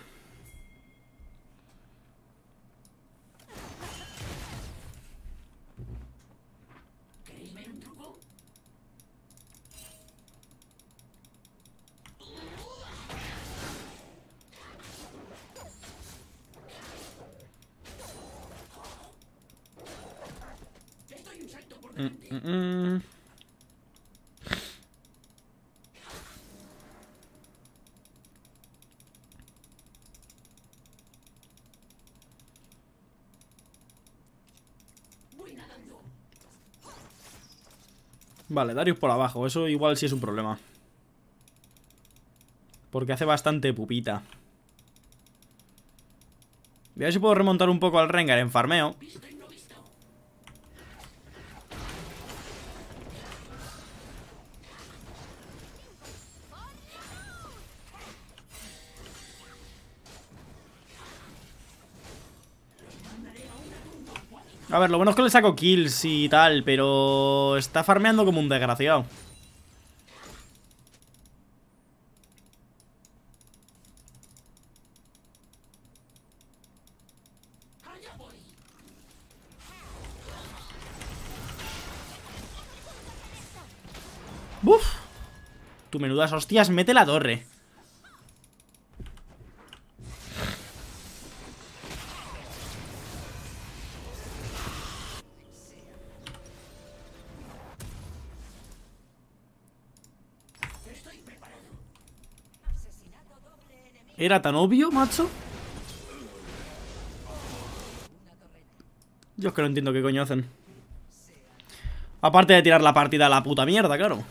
Mm, mm, mm. Vale, Darius por abajo. Eso igual sí es un problema. Porque hace bastante pupita. Voy a ver si puedo remontar un poco al Rengar en farmeo. A ver, lo bueno es que le saco kills y tal, pero está farmeando como un desgraciado. ¡Buf! Tu menudas hostias, mete la torre. ¿Era tan obvio, macho? Yo es que no entiendo qué coño hacen. Aparte de tirar la partida a la puta mierda, claro.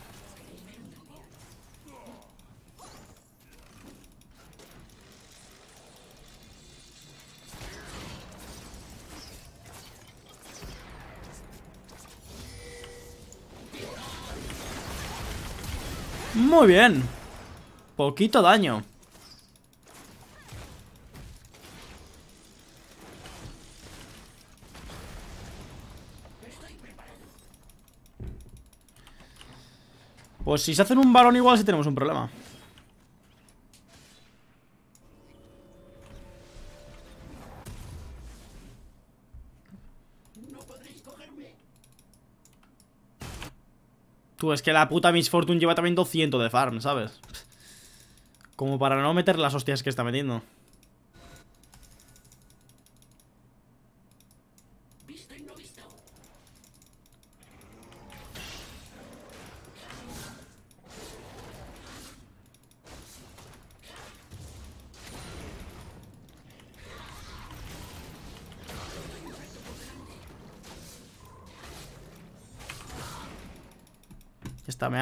Muy bien. Poquito daño. Pues si se hacen un balón igual sí tenemos un problema Tú, es que la puta Miss Fortune lleva también 200 de farm, ¿sabes? Como para no meter las hostias que está metiendo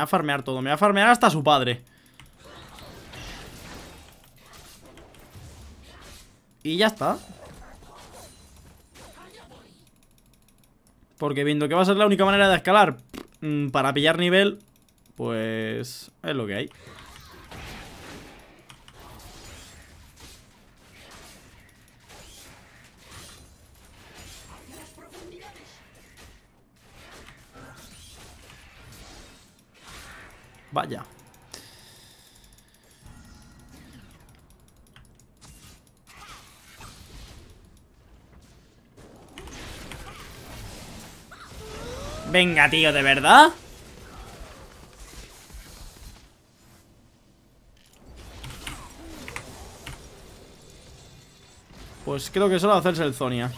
a farmear todo. Me va a farmear hasta su padre. Y ya está. Porque viendo que va a ser la única manera de escalar mm, para pillar nivel, pues es lo que hay. Venga, tío, ¿de verdad? Pues creo que solo hacerse el Zonia.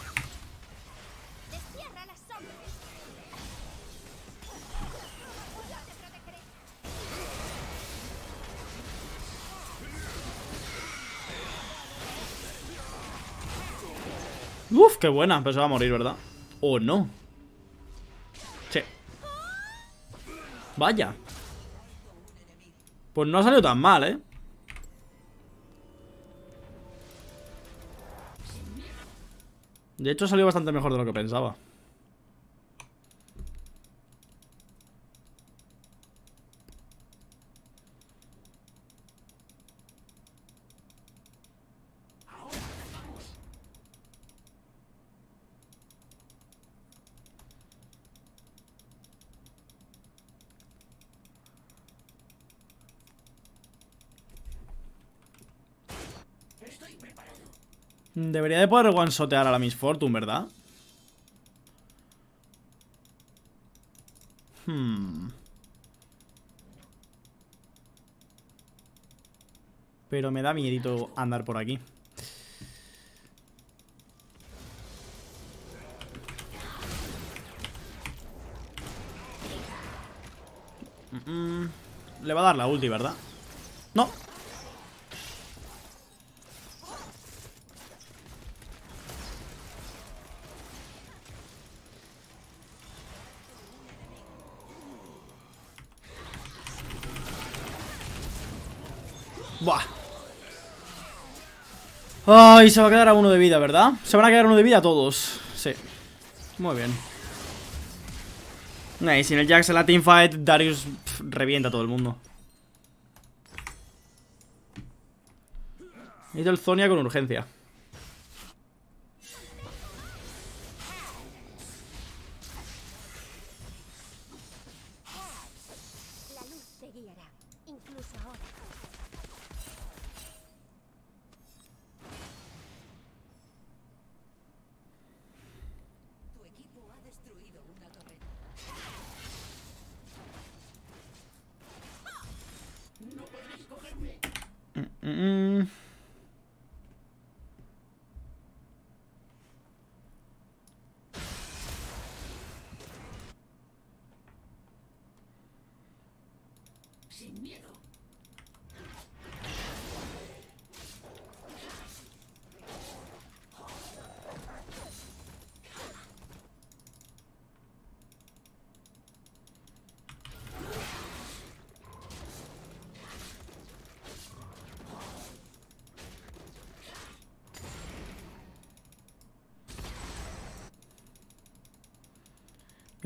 Uf, qué buena, pero se va a morir, ¿verdad? ¿O no? Vaya Pues no ha salido tan mal, ¿eh? De hecho ha salido bastante mejor de lo que pensaba Debería de poder one-shotear a la Miss Fortune, ¿verdad? Hmm. Pero me da miedito andar por aquí. Mm, mm. Le va a dar la ulti, ¿verdad? No, Ay, se va a quedar a uno de vida, ¿verdad? Se van a quedar uno de vida todos. Sí. Muy bien. Y sin el Jax en la teamfight, Darius revienta a todo el mundo. Necesito Zonia con urgencia.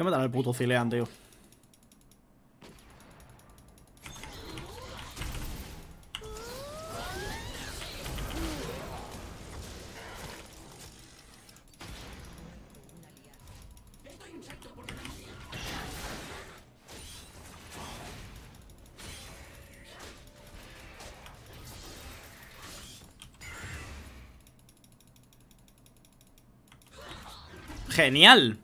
Voy a matar al puto Zilean, tío. Genial.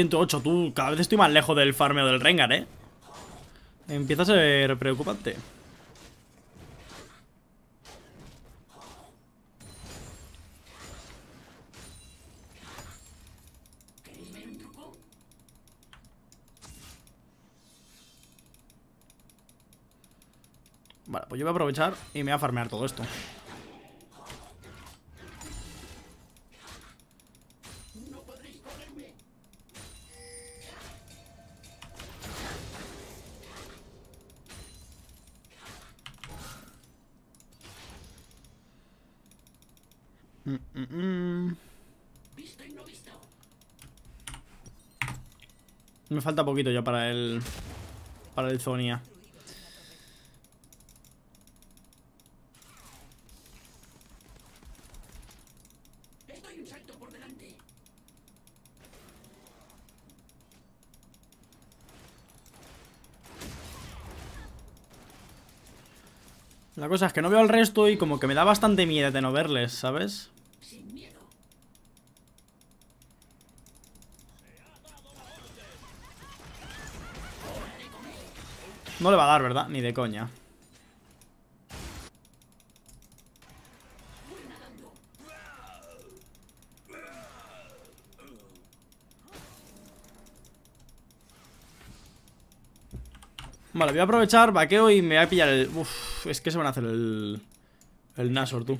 108, tú, cada vez estoy más lejos del farmeo del Rengar, ¿eh? Empieza a ser preocupante. Vale, pues yo voy a aprovechar y me voy a farmear todo esto. Me falta poquito ya para el. Para el Zonia. La cosa es que no veo al resto y como que me da bastante miedo de no verles, ¿sabes? No le va a dar, ¿verdad? Ni de coña. Vale, voy a aprovechar, vaqueo y me voy a pillar el... Uf, es que se van a hacer el... El Nashor, tú.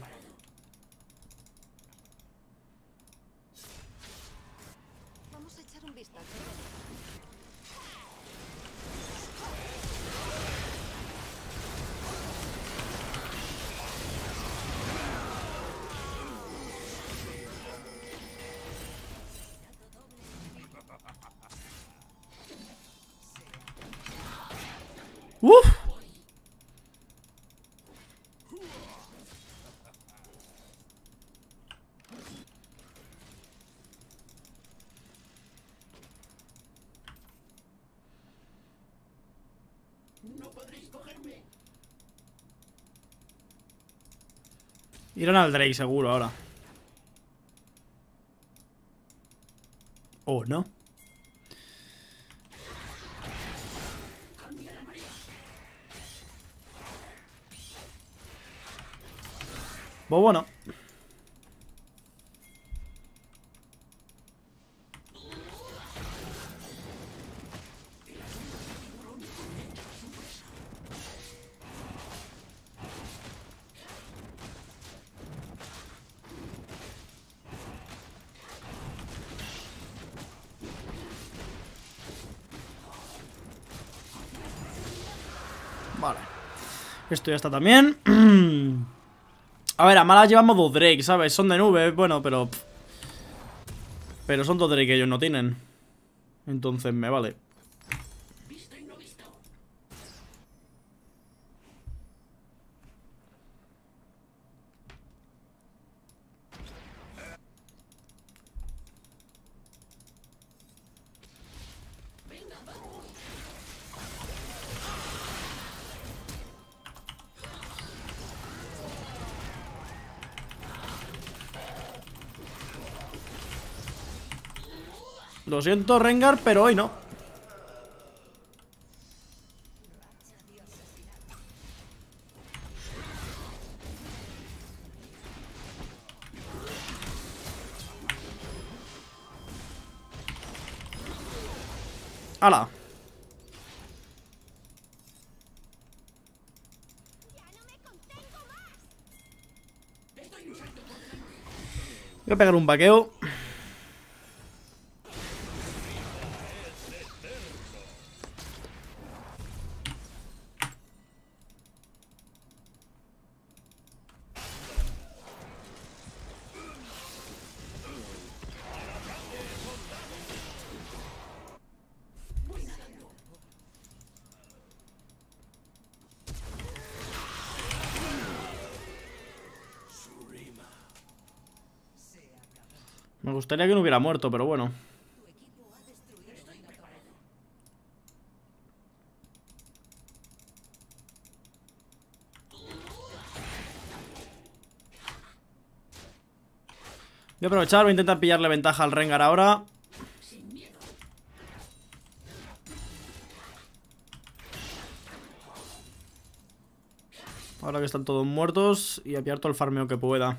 Irán al Drake seguro ahora. ¿O no? Pues bueno. Esto ya está también. A ver, a malas llevamos dos Drake, ¿sabes? Son de nube, bueno, pero... Pero son dos Drake que ellos no tienen. Entonces me vale. Lo siento, Rengar, pero hoy no. ¡Hala! Voy a pegar un vaqueo. Gustaría que no hubiera muerto, pero bueno. Voy a aprovechar, voy a intentar pillarle ventaja al Rengar ahora. Ahora que están todos muertos y a pillar todo el farmeo que pueda.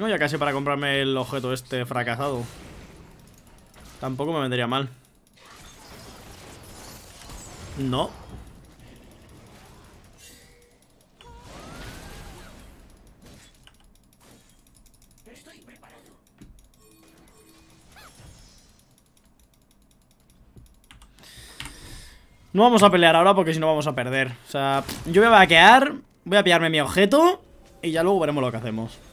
Tengo ya casi para comprarme el objeto este fracasado. Tampoco me vendría mal. No. No vamos a pelear ahora porque si no vamos a perder. O sea, yo voy a vaquear, voy a pillarme mi objeto y ya luego veremos lo que hacemos.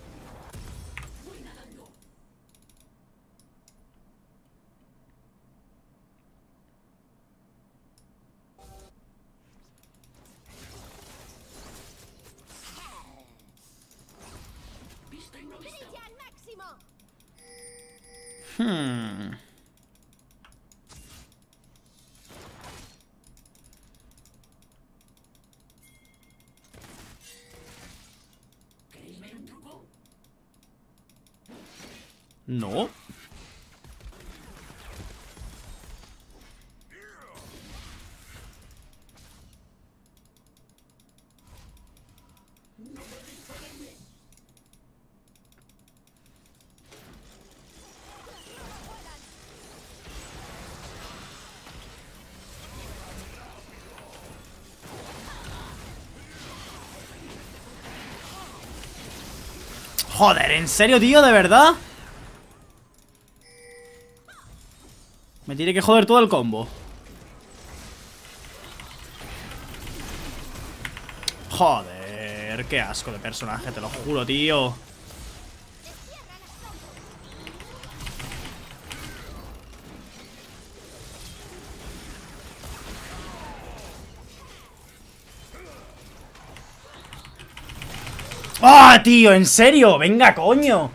Joder, ¿en serio, tío? ¿De verdad? Me tiene que joder todo el combo. Joder, qué asco de personaje, te lo juro, tío. ¡Ah, tío! ¿En serio? ¡Venga, coño!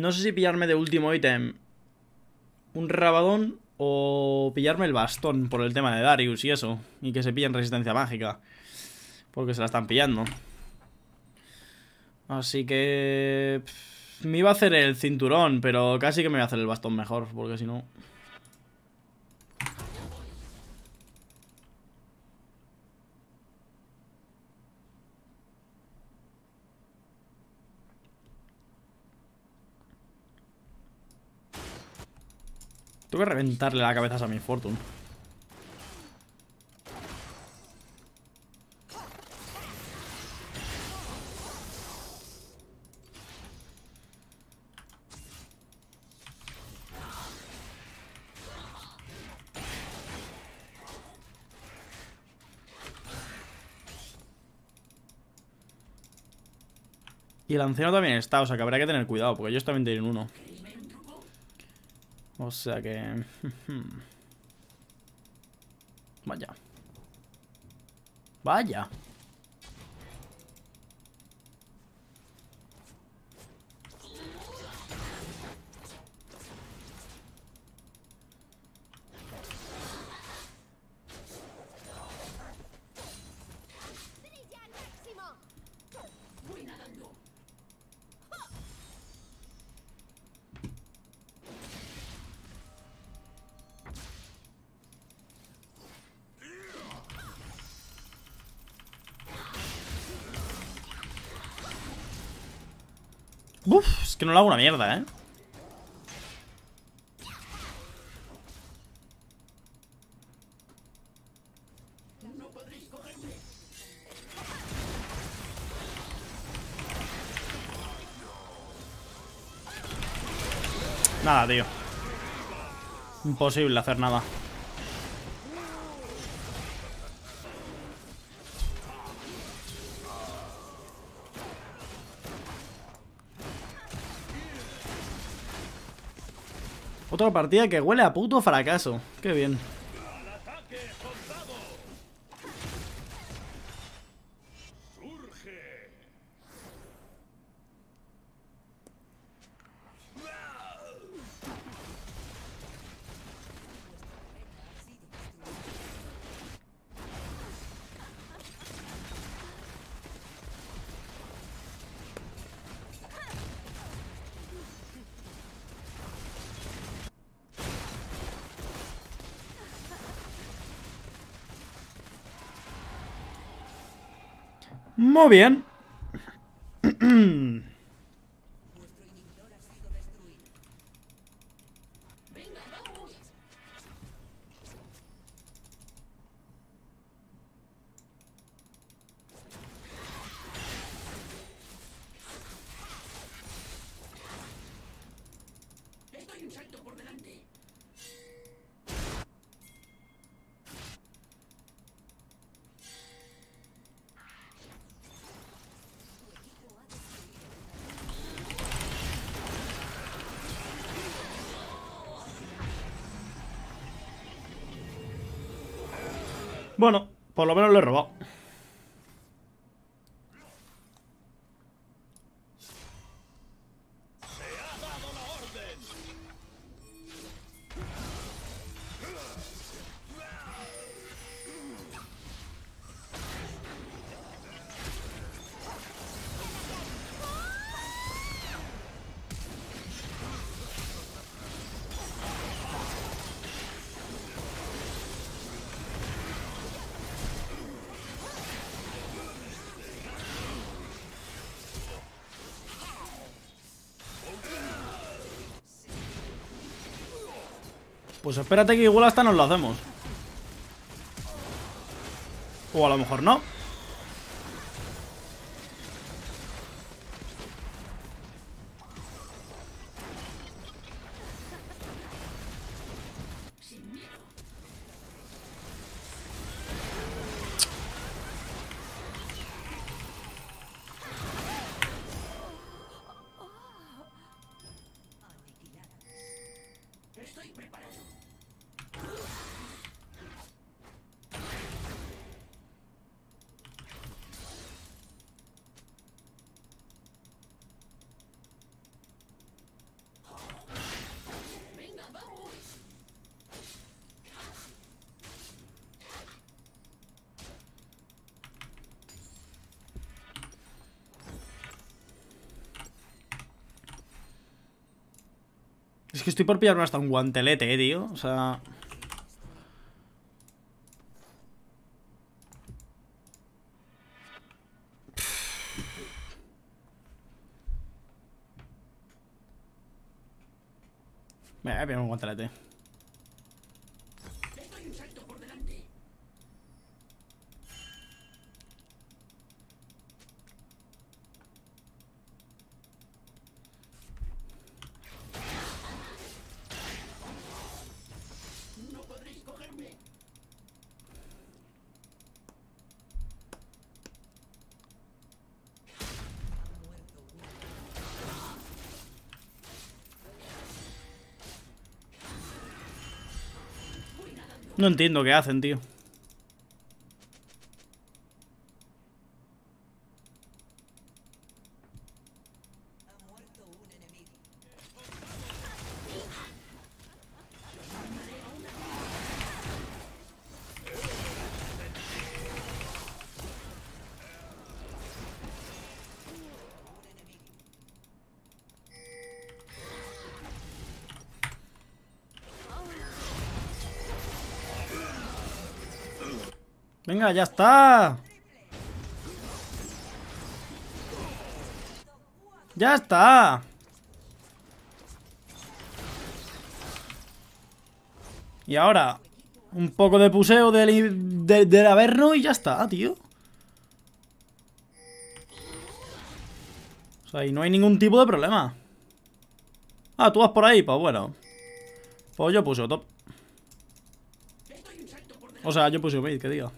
No sé si pillarme de último ítem un rabadón o pillarme el bastón por el tema de Darius y eso. Y que se pillen resistencia mágica. Porque se la están pillando. Así que... Me iba a hacer el cinturón, pero casi que me voy a hacer el bastón mejor, porque si no... Tengo que reventarle la cabeza a mi Fortune. Y el anciano también está, o sea que habrá que tener cuidado, porque ellos también tienen uno. O sea que... Vaya. Vaya. Que no le hago una mierda, ¿eh? Nada, tío. Imposible hacer nada. Otra partida que huele a puto fracaso. Qué bien. Bien. Bueno, por lo menos lo he robado. Pues espérate que igual hasta nos lo hacemos. O a lo mejor no. Que estoy por pillarme hasta un guantelete, eh, tío. O sea... Me voy a pillar un guantelete. No entiendo qué hacen, tío. Venga, ya está. Ya está. Y ahora, un poco de puseo del, de- del Averno y ya está, tío. O sea, y no hay ningún tipo de problema. Ah, tú vas por ahí, pues bueno. Pues yo puse top. O sea, yo puse mid, que diga.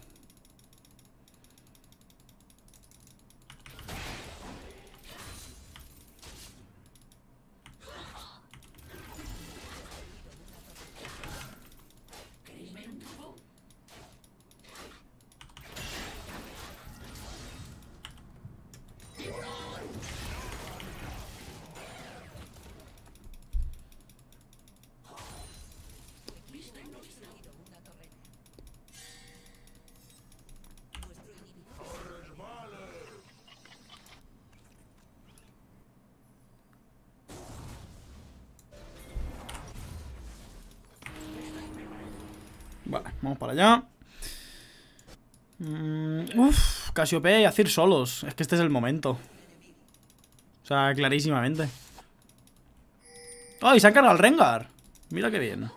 Vale, vamos para allá. Mm, uf, Casiopea y Azir solos. Es que este es el momento. O sea, clarísimamente. ¡Ay! se ha cargado el Rengar. Mira qué bien.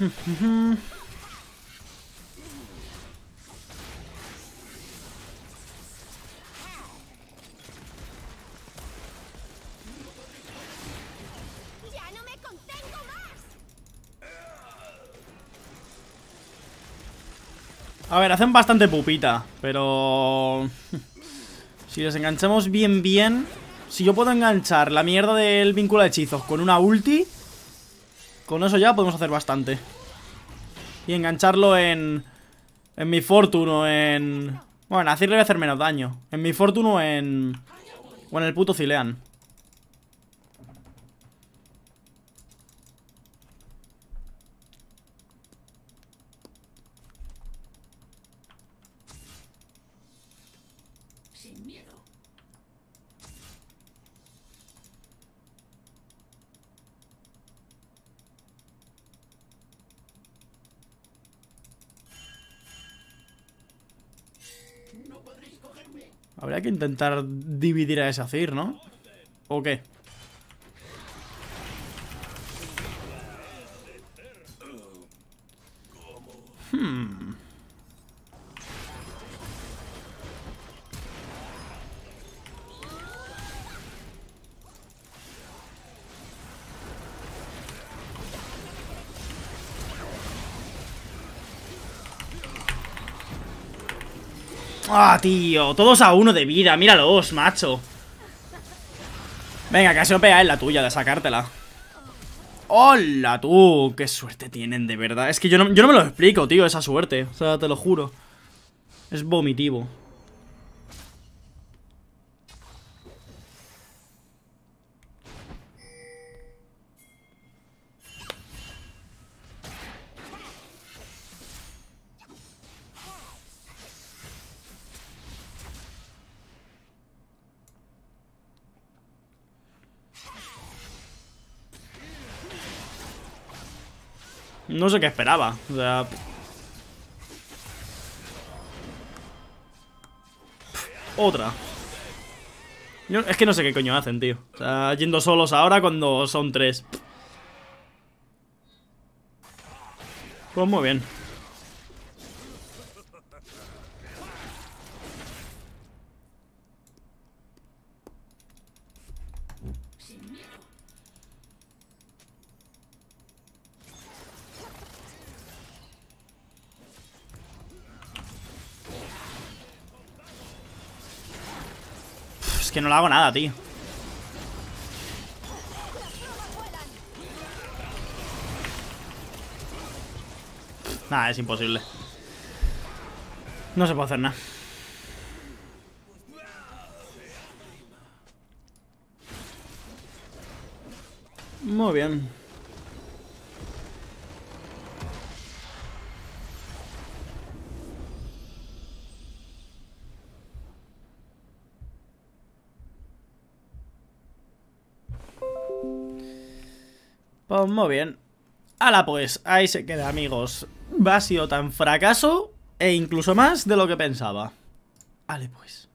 ver, hacen bastante pupita, pero... Si les enganchamos bien, bien... Si yo puedo enganchar la mierda del vínculo de hechizos con una ulti... Con eso ya podemos hacer bastante. Y engancharlo en... En mi Fortune en... Bueno, así le voy a hacer menos daño. En mi Fortune en... O en el puto Zilean. Habría que intentar dividir a ese Azir, ¿no? ¿O qué? Hmm. Ah, tío, todos a uno de vida, míralos, macho Venga, Casiopea es la tuya de sacártela ¡Hola, tú! ¡Qué suerte tienen, de verdad! Es que yo no, yo no me lo explico, tío, esa suerte O sea, te lo juro Es vomitivo No sé qué esperaba O sea... Otra. Yo- Es que no sé qué coño hacen, tío. O sea, yendo solos ahora cuando son tres. Pues muy bien hago nada, tío. Nada, es imposible. No se puede hacer nada. Muy bien Muy bien. Hala pues, ahí se queda amigos. Ha sido tan fracaso e incluso más de lo que pensaba. Vale pues.